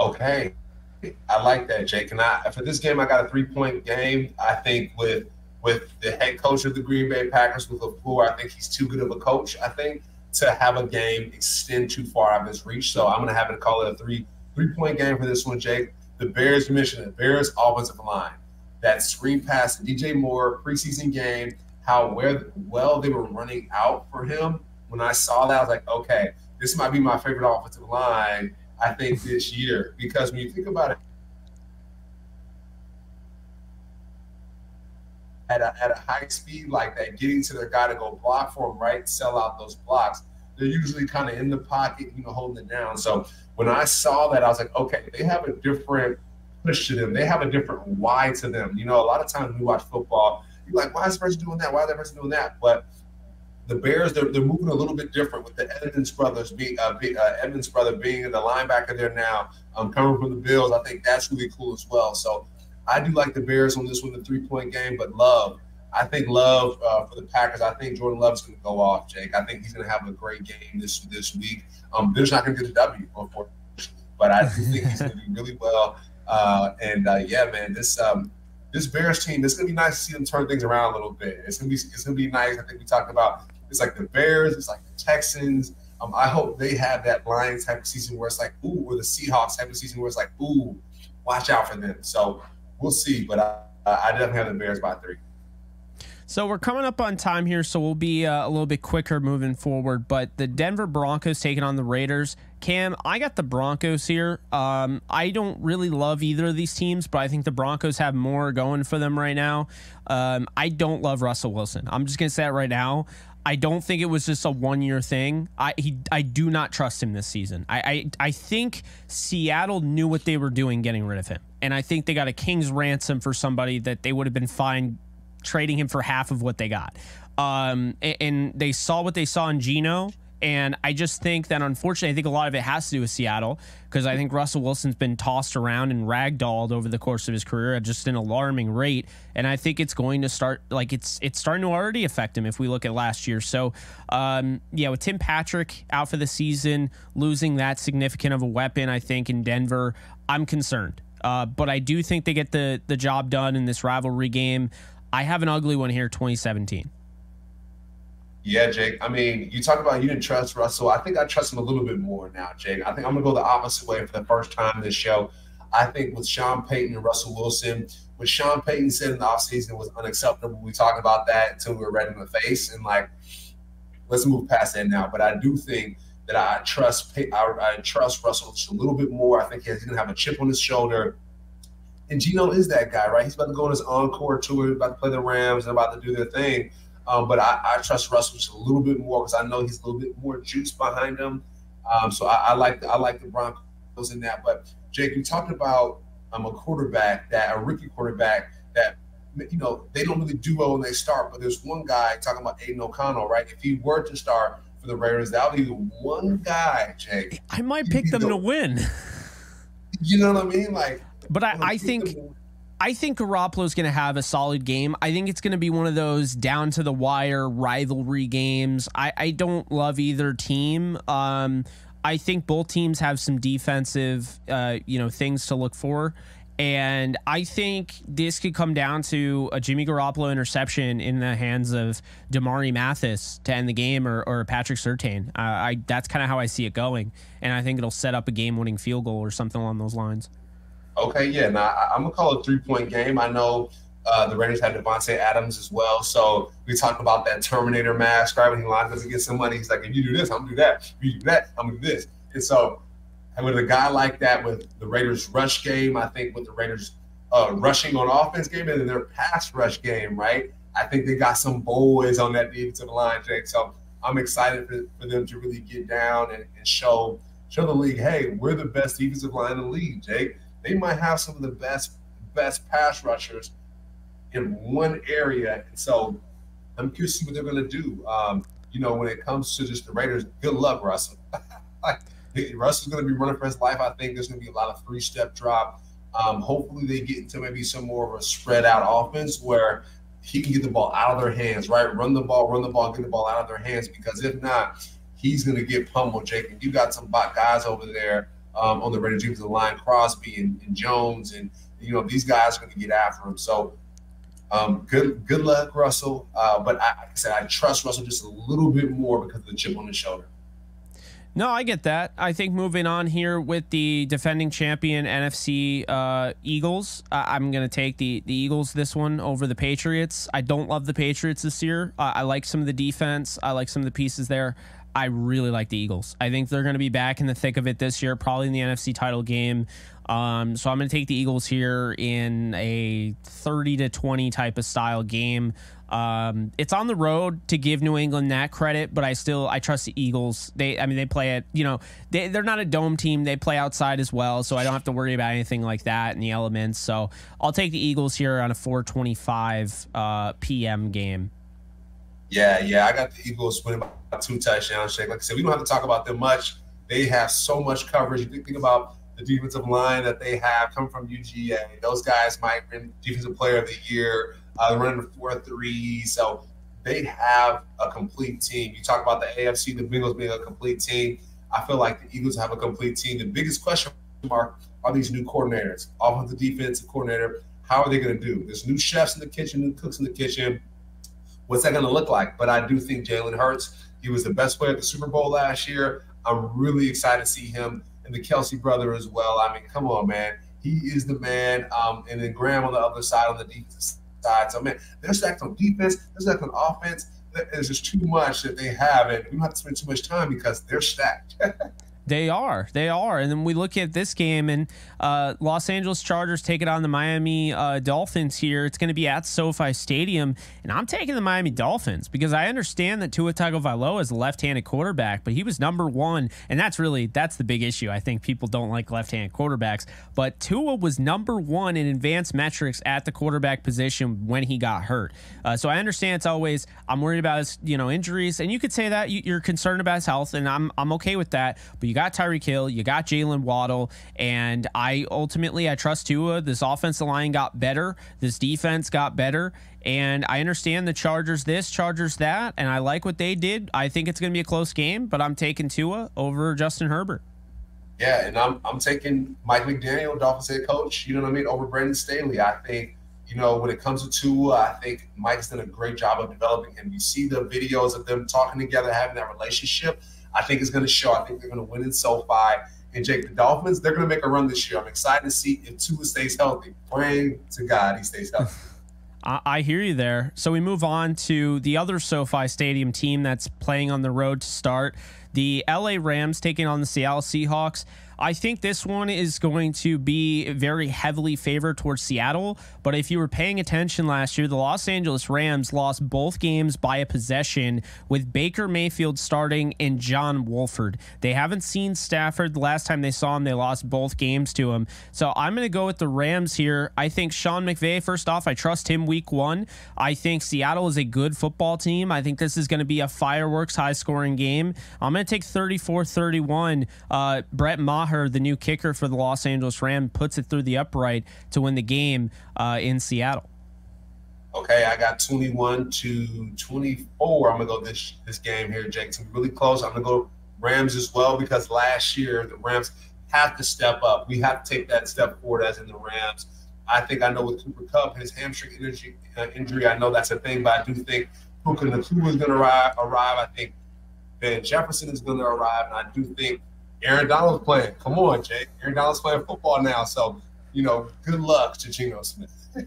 Speaker 2: Okay. I like that, Jake. And I for this game, I got a three point game. I think with with the head coach of the Green Bay Packers with LaFleur, I think he's too good of a coach. I think to have a game extend too far out of his reach. So I'm going to have to call it a three three point game for this one, Jake. The Bears mission, the Bears offensive line, that screen pass DJ Moore preseason game, how where, well they were running out for him. When I saw that, I was like, okay, this might be my favorite offensive line I think, this year. Because when you think about it, at a, at a high speed like that, getting to their guy to go block for them, right? Sell out those blocks. They're usually kind of in the pocket, you know, holding it down. So when I saw that, I was like, okay, they have a different push to them. They have a different why to them. You know, a lot of times we watch football, you're like, why is the person doing that? Why is that person doing that? But the Bears they're, they're moving a little bit different with the Edmunds brothers being uh, be, uh, Edmunds brother being the linebacker there now, um, coming from the Bills. I think that's really cool as well. So I do like the Bears on this one, the three point game, but Love. I think Love uh, for the Packers. I think Jordan Love is going to go off, Jake. I think he's going to have a great game this this week. Um, Bears not going to get a W, unfortunately, but I do think he's going to do really well. Uh, and uh, yeah, man, this um, this Bears team, it's gonna be nice to see them turn things around a little bit. It's gonna be it's gonna be nice. I think we talked about it's like the Bears, it's like the Texans. Um, I hope they have that Lions type of season where it's like, ooh, or the Seahawks type of season where it's like, ooh, watch out for them. So we'll see. But I, I definitely have the Bears by three.
Speaker 1: So we're coming up on time here, so we'll be uh, a little bit quicker moving forward. But the Denver Broncos taking on the Raiders. Cam, I got the Broncos here. Um, I don't really love either of these teams, but I think the Broncos have more going for them right now. Um, I don't love Russell Wilson. I'm just gonna say that right now. I don't think it was just a one year thing. I he I do not trust him this season. I, I I think Seattle knew what they were doing getting rid of him. And I think they got a king's ransom for somebody that they would have been fine trading him for half of what they got. Um, and, and they saw what they saw in Geno and I just think that unfortunately, I think a lot of it has to do with Seattle because I think Russell Wilson's been tossed around and ragdolled over the course of his career at just an alarming rate. And I think it's going to start like it's it's starting to already affect him if we look at last year. So um, yeah, with Tim Patrick out for the season, losing that significant of a weapon, I think in Denver, I'm concerned. Uh, but I do think they get the the job done in this rivalry game. I have an ugly one here, 2017.
Speaker 2: Yeah, Jake. I mean, you talk about you didn't trust Russell. I think I trust him a little bit more now, Jake. I think I'm gonna go the opposite way for the first time this show. I think with Sean Payton and Russell Wilson, what Sean Payton said in the offseason was unacceptable. We talked about that until we were red in the face. And like, let's move past that now. But I do think that I trust I, I trust Russell just a little bit more. I think he's gonna have a chip on his shoulder. And Geno is that guy, right? He's about to go on his encore tour, about to play the Rams, and about to do their thing. Um, but I, I, trust Russell just a little bit more because I know he's a little bit more juice behind him. Um, so I, I, like I like the Broncos in that. But Jake, you talked about um, a quarterback that a rookie quarterback that you know they don't really do well when they start. But there's one guy talking about Aidan O'Connell, right? If he were to start for the Raiders, that would be the one guy, Jake.
Speaker 1: I might pick them the, to win.
Speaker 2: You know what I mean? Like,
Speaker 1: but I, I think. I think Garoppolo is going to have a solid game. I think it's going to be one of those down to the wire rivalry games. I, I don't love either team. Um, I think both teams have some defensive, uh, you know, things to look for. And I think this could come down to a Jimmy Garoppolo interception in the hands of Damarri Mathis to end the game or, or Patrick Surtain. Uh, I that's kind of how I see it going. And I think it'll set up a game winning field goal or something along those lines.
Speaker 2: Okay, yeah. Now I, am gonna call it a three point game. I know uh, the Raiders had Davante Adams as well, so we talked about that Terminator mask. Right when he lines up to get some money, he's like, "If you do this, I'm gonna do that. If you do that, I'm gonna do this." And so with a guy like that, with the Raiders' rush game, I think with the Raiders' uh, rushing on offense game and their pass rush game, right? I think they got some boys on that defensive line, Jake. So I'm excited for, for them to really get down and, and show show the league, hey, we're the best defensive line in the league, Jake. They might have some of the best best pass rushers in one area, and so I'm curious to see what they're going to do. Um, you know, when it comes to just the Raiders, good luck, Russell. (laughs) Russell's going to be running for his life. I think there's going to be a lot of three step drop. Um, hopefully, they get into maybe some more of a spread out offense where he can get the ball out of their hands, right? Run the ball, run the ball, get the ball out of their hands. Because if not, he's going to get pummeled, Jake. And you got some guys over there um, on the Raiders defensive line, Crosby and, and, Jones, and you know these guys are going to get after him. So um, good good luck, Russell. Uh, but I, like I said, I trust Russell just a little bit more because of the chip on his shoulder.
Speaker 1: No, I get that. I think moving on here with the defending champion NFC uh, Eagles, I'm going to take the, the Eagles this one over the Patriots. I don't love the Patriots this year. Uh, I like some of the defense, I like some of the pieces there. I really like the Eagles. I think they're going to be back in the thick of it this year, probably in the NFC title game. Um, so I'm going to take the Eagles here in a 30 to 20 type of style game. Um, it's on the road to give New England that credit, but I still I trust the Eagles. They I mean they play it, you know, they they're not a dome team. They play outside as well, so I don't have to worry about anything like that in the elements. So I'll take the Eagles here on a 4:25 uh, p.m. game.
Speaker 2: Yeah, yeah, I got the Eagles winning two touchdowns. Shake. Like I said, we don't have to talk about them much. They have so much coverage. You think about the defensive line that they have coming from UGA. Those guys might win Defensive Player of the Year. Uh, running four three, so they have a complete team. You talk about the AFC, the Bengals being a complete team. I feel like the Eagles have a complete team. The biggest question mark are these new coordinators, offensive defensive coordinator. How are they going to do? There's new chefs in the kitchen, new cooks in the kitchen. What's that going to look like? But I do think Jalen Hurts. He was the best player at the Super Bowl last year. I'm really excited to see him and the Kelce brother as well. I mean, come on, man. He is the man. Um, and then Graham on the other side on the defense side. So man, they're stacked on defense, they're stacked on offense. There's just too much that they have, and we don't have to spend too much time because they're stacked. (laughs)
Speaker 1: They are. They are. And then we look at this game, and uh, Los Angeles Chargers take it on the Miami uh, Dolphins here. It's going to be at SoFi Stadium, and I'm taking the Miami Dolphins because I understand that Tua Tagovailoa is a left-handed quarterback, but he was number one, and that's really that's the big issue. I think people don't like left-handed quarterbacks, but Tua was number one in advanced metrics at the quarterback position when he got hurt. Uh, so I understand it's always I'm worried about his you know injuries, and you could say that you're concerned about his health, and I'm I'm okay with that, but you got Tyreek Hill, you got Jaylen Waddle, and I ultimately I trust Tua. This offensive line got better, this defense got better, and I understand the Chargers this, Chargers that, and I like what they did. I think it's going to be a close game, but I'm taking Tua over Justin Herbert.
Speaker 2: Yeah, and I'm I'm taking Mike McDaniel, Dolphins head coach. You know what I mean over Brandon Staley. I think you know when it comes to Tua, I think Mike's done a great job of developing him. You see the videos of them talking together, having that relationship. I think it's going to show. I think they're going to win in SoFi. And Jake, the Dolphins, they're going to make a run this year. I'm excited to see if Tua stays healthy. Praying to God he stays healthy. (laughs)
Speaker 1: I hear you there. So we move on to the other SoFi Stadium team that's playing on the road to start. The LA Rams taking on the Seattle Seahawks. I think this one is going to be very heavily favored towards Seattle. But if you were paying attention last year, the Los Angeles Rams lost both games by a possession with Baker Mayfield starting and John Wolford. They haven't seen Stafford. The last time they saw him, they lost both games to him. So I'm going to go with the Rams here. I think Sean McVay, first off, I trust him week one. I think Seattle is a good football team. I think this is going to be a fireworks high scoring game. I'm going to take 34 31. Uh, Brett Maher Maher, the new kicker for the Los Angeles Rams, puts it through the upright to win the game uh, in Seattle.
Speaker 2: Okay, I got 21 to 24. I'm gonna go this this game here, Jake. It's really close. I'm gonna go Rams as well because last year the Rams have to step up. We have to take that step forward as in the Rams. I think I know with Cooper Kupp, his hamstring injury, uh, injury, I know that's a thing, but I do think Puka Nacua is going to arrive, arrive. I think Van Jefferson is going to arrive, and I do think Aaron Donald's playing. Come on, Jake. Aaron Donald's playing football now. So, you know, good luck to Geno Smith. (laughs)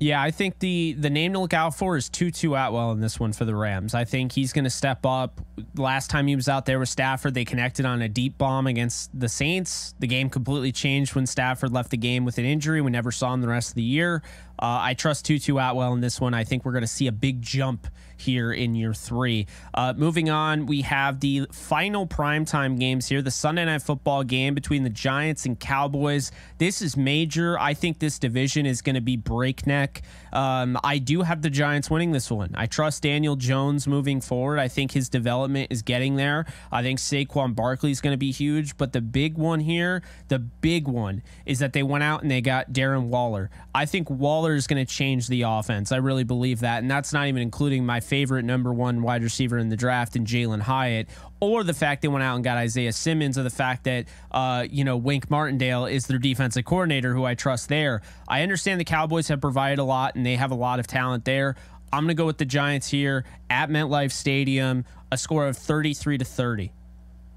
Speaker 1: Yeah, I think the the name to look out for is Tutu Atwell in this one for the Rams. I think he's going to step up. Last time he was out there with Stafford, they connected on a deep bomb against the Saints. The game completely changed when Stafford left the game with an injury. We never saw him the rest of the year. Uh, I trust Tutu Atwell in this one. I think we're going to see a big jump here in year three. Uh, moving on, we have the final primetime games here the Sunday night football game between the Giants and Cowboys. This is major. I think this division is going to be breakneck. Um, I do have the Giants winning this one. I trust Daniel Jones moving forward. I think his development is getting there. I think Saquon Barkley is going to be huge. But the big one here, the big one, is that they went out and they got Darren Waller. I think Waller is going to change the offense. I really believe that. And that's not even including my favorite number one wide receiver in the draft in Jalin Hyatt, or the fact they went out and got Isaiah Simmons, or the fact that, uh, you know, Wink Martindale is their defensive coordinator, who I trust there. I understand the Cowboys have provided a lot and they have a lot of talent there. I'm going to go with the Giants here at MetLife Stadium, a score of 33 to 30.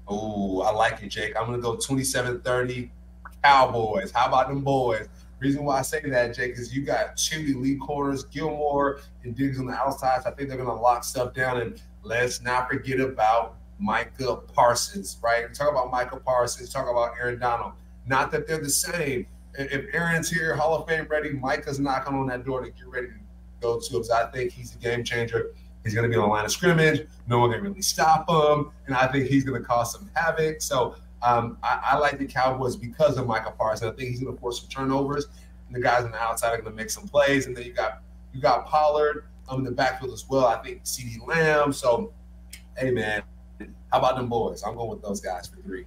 Speaker 2: Oh, I like it, Jake. I'm going to go 27 30 Cowboys. How about them boys? Reason why I say that, Jake, is you got two elite corners, Gilmore and Diggs on the outside. So I think they're going to lock stuff down. And let's not forget about Micah Parsons, right? We talk about Micah Parsons, talk about Aaron Donald. Not that they're the same. If Aaron's here, Hall of Fame ready, Micah's knocking on that door to get ready to go to because I think he's a game changer. He's going to be on the line of scrimmage. No one can really stop him. And I think he's going to cause some havoc. So um, I, I, like the Cowboys because of Michael Parsons. I think he's going to force some turnovers, and the guys on the outside are going to make some plays. And then you got you got Pollard um, in the backfield as well. I think CeeDee Lamb. So, hey man, how about them boys? I'm going with those guys for three.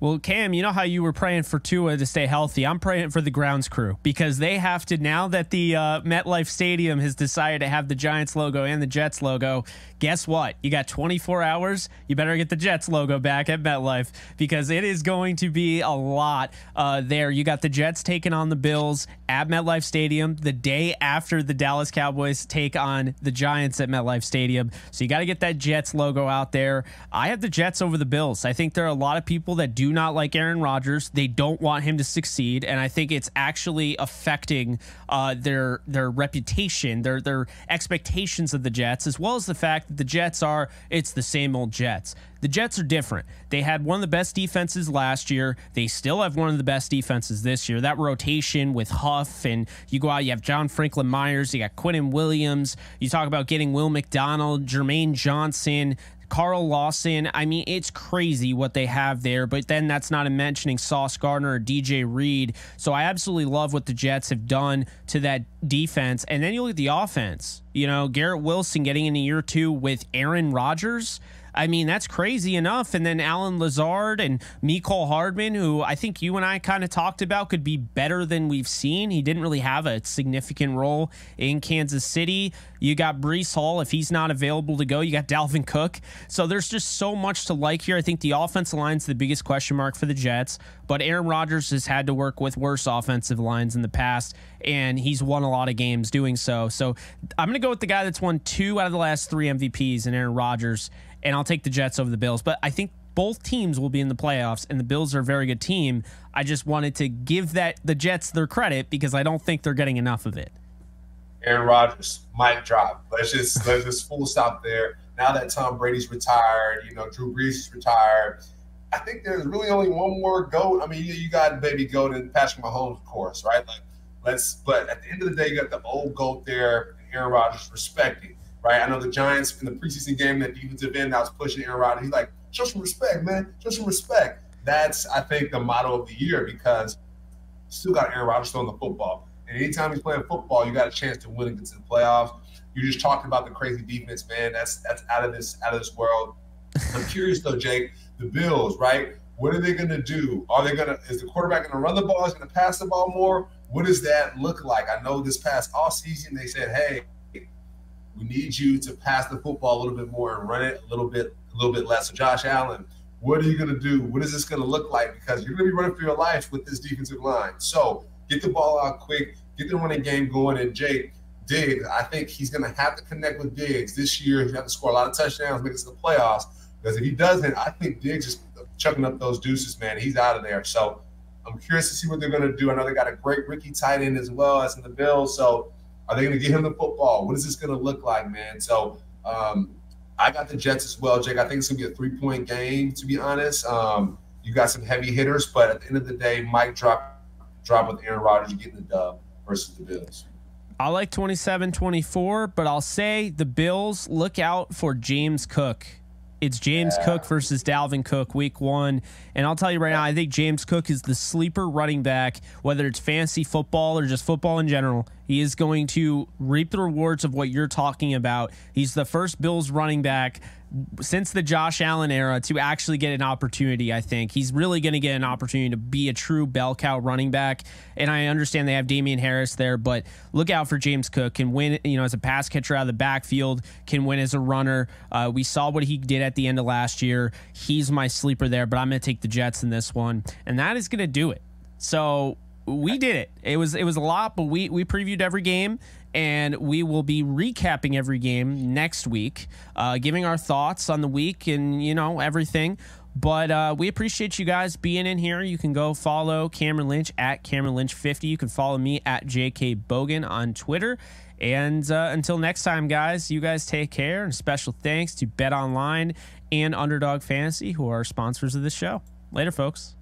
Speaker 1: Well, Cam, you know how you were praying for Tua to stay healthy. I'm praying for the grounds crew because they have to now that the uh, MetLife Stadium has decided to have the Giants logo and the Jets logo guess what? You got 24 hours. You better get the Jets logo back at MetLife because it is going to be a lot uh, there. You got the Jets taking on the Bills at MetLife Stadium the day after the Dallas Cowboys take on the Giants at MetLife Stadium. So you got to get that Jets logo out there. I have the Jets over the Bills. I think there are a lot of people that do not like Aaron Rodgers. They don't want him to succeed, and I think it's actually affecting uh, their their reputation, their their expectations of the Jets, as well as the fact that the Jets are, it's the same old Jets. The Jets are different. They had one of the best defenses last year. They still have one of the best defenses this year. That rotation with Huff and you go out, you have John Franklin Myers, you got Quinnen Williams. You talk about getting Will McDonald, Jermaine Johnson. Carl Lawson. I mean, it's crazy what they have there, but then that's not mentioning Sauce Gardner or DJ Reed. So I absolutely love what the Jets have done to that defense. And then you look at the offense. You know, Garrett Wilson getting in a year two with Aaron Rodgers. I mean, that's crazy enough. And then Allen Lazard and Mecole Hardman, who I think you and I kind of talked about could be better than we've seen. He didn't really have a significant role in Kansas City. You got Breece Hall. If he's not available to go, you got Dalvin Cook. So there's just so much to like here. I think the offensive line's the biggest question mark for the Jets, but Aaron Rodgers has had to work with worse offensive lines in the past, and he's won a lot of games doing so. So I'm going to go with the guy that's won two out of the last three MVPs and Aaron Rodgers and I'll take the Jets over the Bills. But I think both teams will be in the playoffs, and the Bills are a very good team. I just wanted to give that the Jets their credit because I don't think they're getting enough of it.
Speaker 2: Aaron Rodgers might drop. Let's just let's just full stop there. Now that Tom Brady's retired, you know Drew Brees is retired. I think there's really only one more goat. I mean, you, you got baby goat and Patrick Mahomes, of course, right? Like, let's. But at the end of the day, you got the old goat there, and Aaron Rodgers, respecting right? I know the Giants in the preseason game, that defensive end that was pushing Aaron Rodgers. He's like, show some respect, man. Show some respect. That's, I think, the motto of the year because still got Aaron Rodgers throwing the football. And anytime he's playing football, you got a chance to win and get to the playoffs. You just talked about the crazy defense, man. That's that's out of this out of this world. I'm curious though, Jake. The Bills, right? What are they going to do? Are they going to? Is the quarterback going to run the ball? Is going to pass the ball more? What does that look like? I know this past off season they said, "Hey, we need you to pass the football a little bit more and run it a little bit, a little bit less. So Josh Allen, what are you going to do? What is this going to look like? Because you're going to be running for your life with this defensive line. So get the ball out quick, get the running game going. And Jake Diggs, I think he's going to have to connect with Diggs this year. He's have to score a lot of touchdowns, make it to the playoffs. Because if he doesn't, I think Diggs is chucking up those deuces, man. He's out of there. So I'm curious to see what they're going to do. I know they got a great rookie tight end as well as in the Bills. So Are they going to get him the football? What is this going to look like, man? So um, I got the Jets as well, Jake. I think it's going to be a three point game, to be honest. Um, you got some heavy hitters, but at the end of the day, Mike drop drop with Aaron Rodgers getting the dub versus the Bills.
Speaker 1: I like 27 24, but I'll say the Bills look out for James Cook. It's James yeah. Cook versus Dalvin Cook week one. And I'll tell you right now, I think James Cook is the sleeper running back, whether it's fantasy football or just football in general. He is going to reap the rewards of what you're talking about. He's the first Bills running back since the Josh Allen era to actually get an opportunity. I think he's really going to get an opportunity to be a true bell cow running back. And I understand they have Damien Harris there, but look out for James Cook. Can win, you know, as a pass catcher out of the backfield. Can win as a runner. Uh, we saw what he did at the end of last year. He's my sleeper there, but I'm going to take the Jets in this one, and that is going to do it. So we did it. It was it was a lot, but we we previewed every game and we will be recapping every game next week, uh, giving our thoughts on the week and you know everything. But uh, we appreciate you guys being in here. You can go follow Cameron Lynch at Cameron Lynch 50. You can follow me at JK Bogen on Twitter. And uh, until next time, guys, you guys take care. And special thanks to Bet Online and Underdog Fantasy, who are sponsors of this show. Later, folks.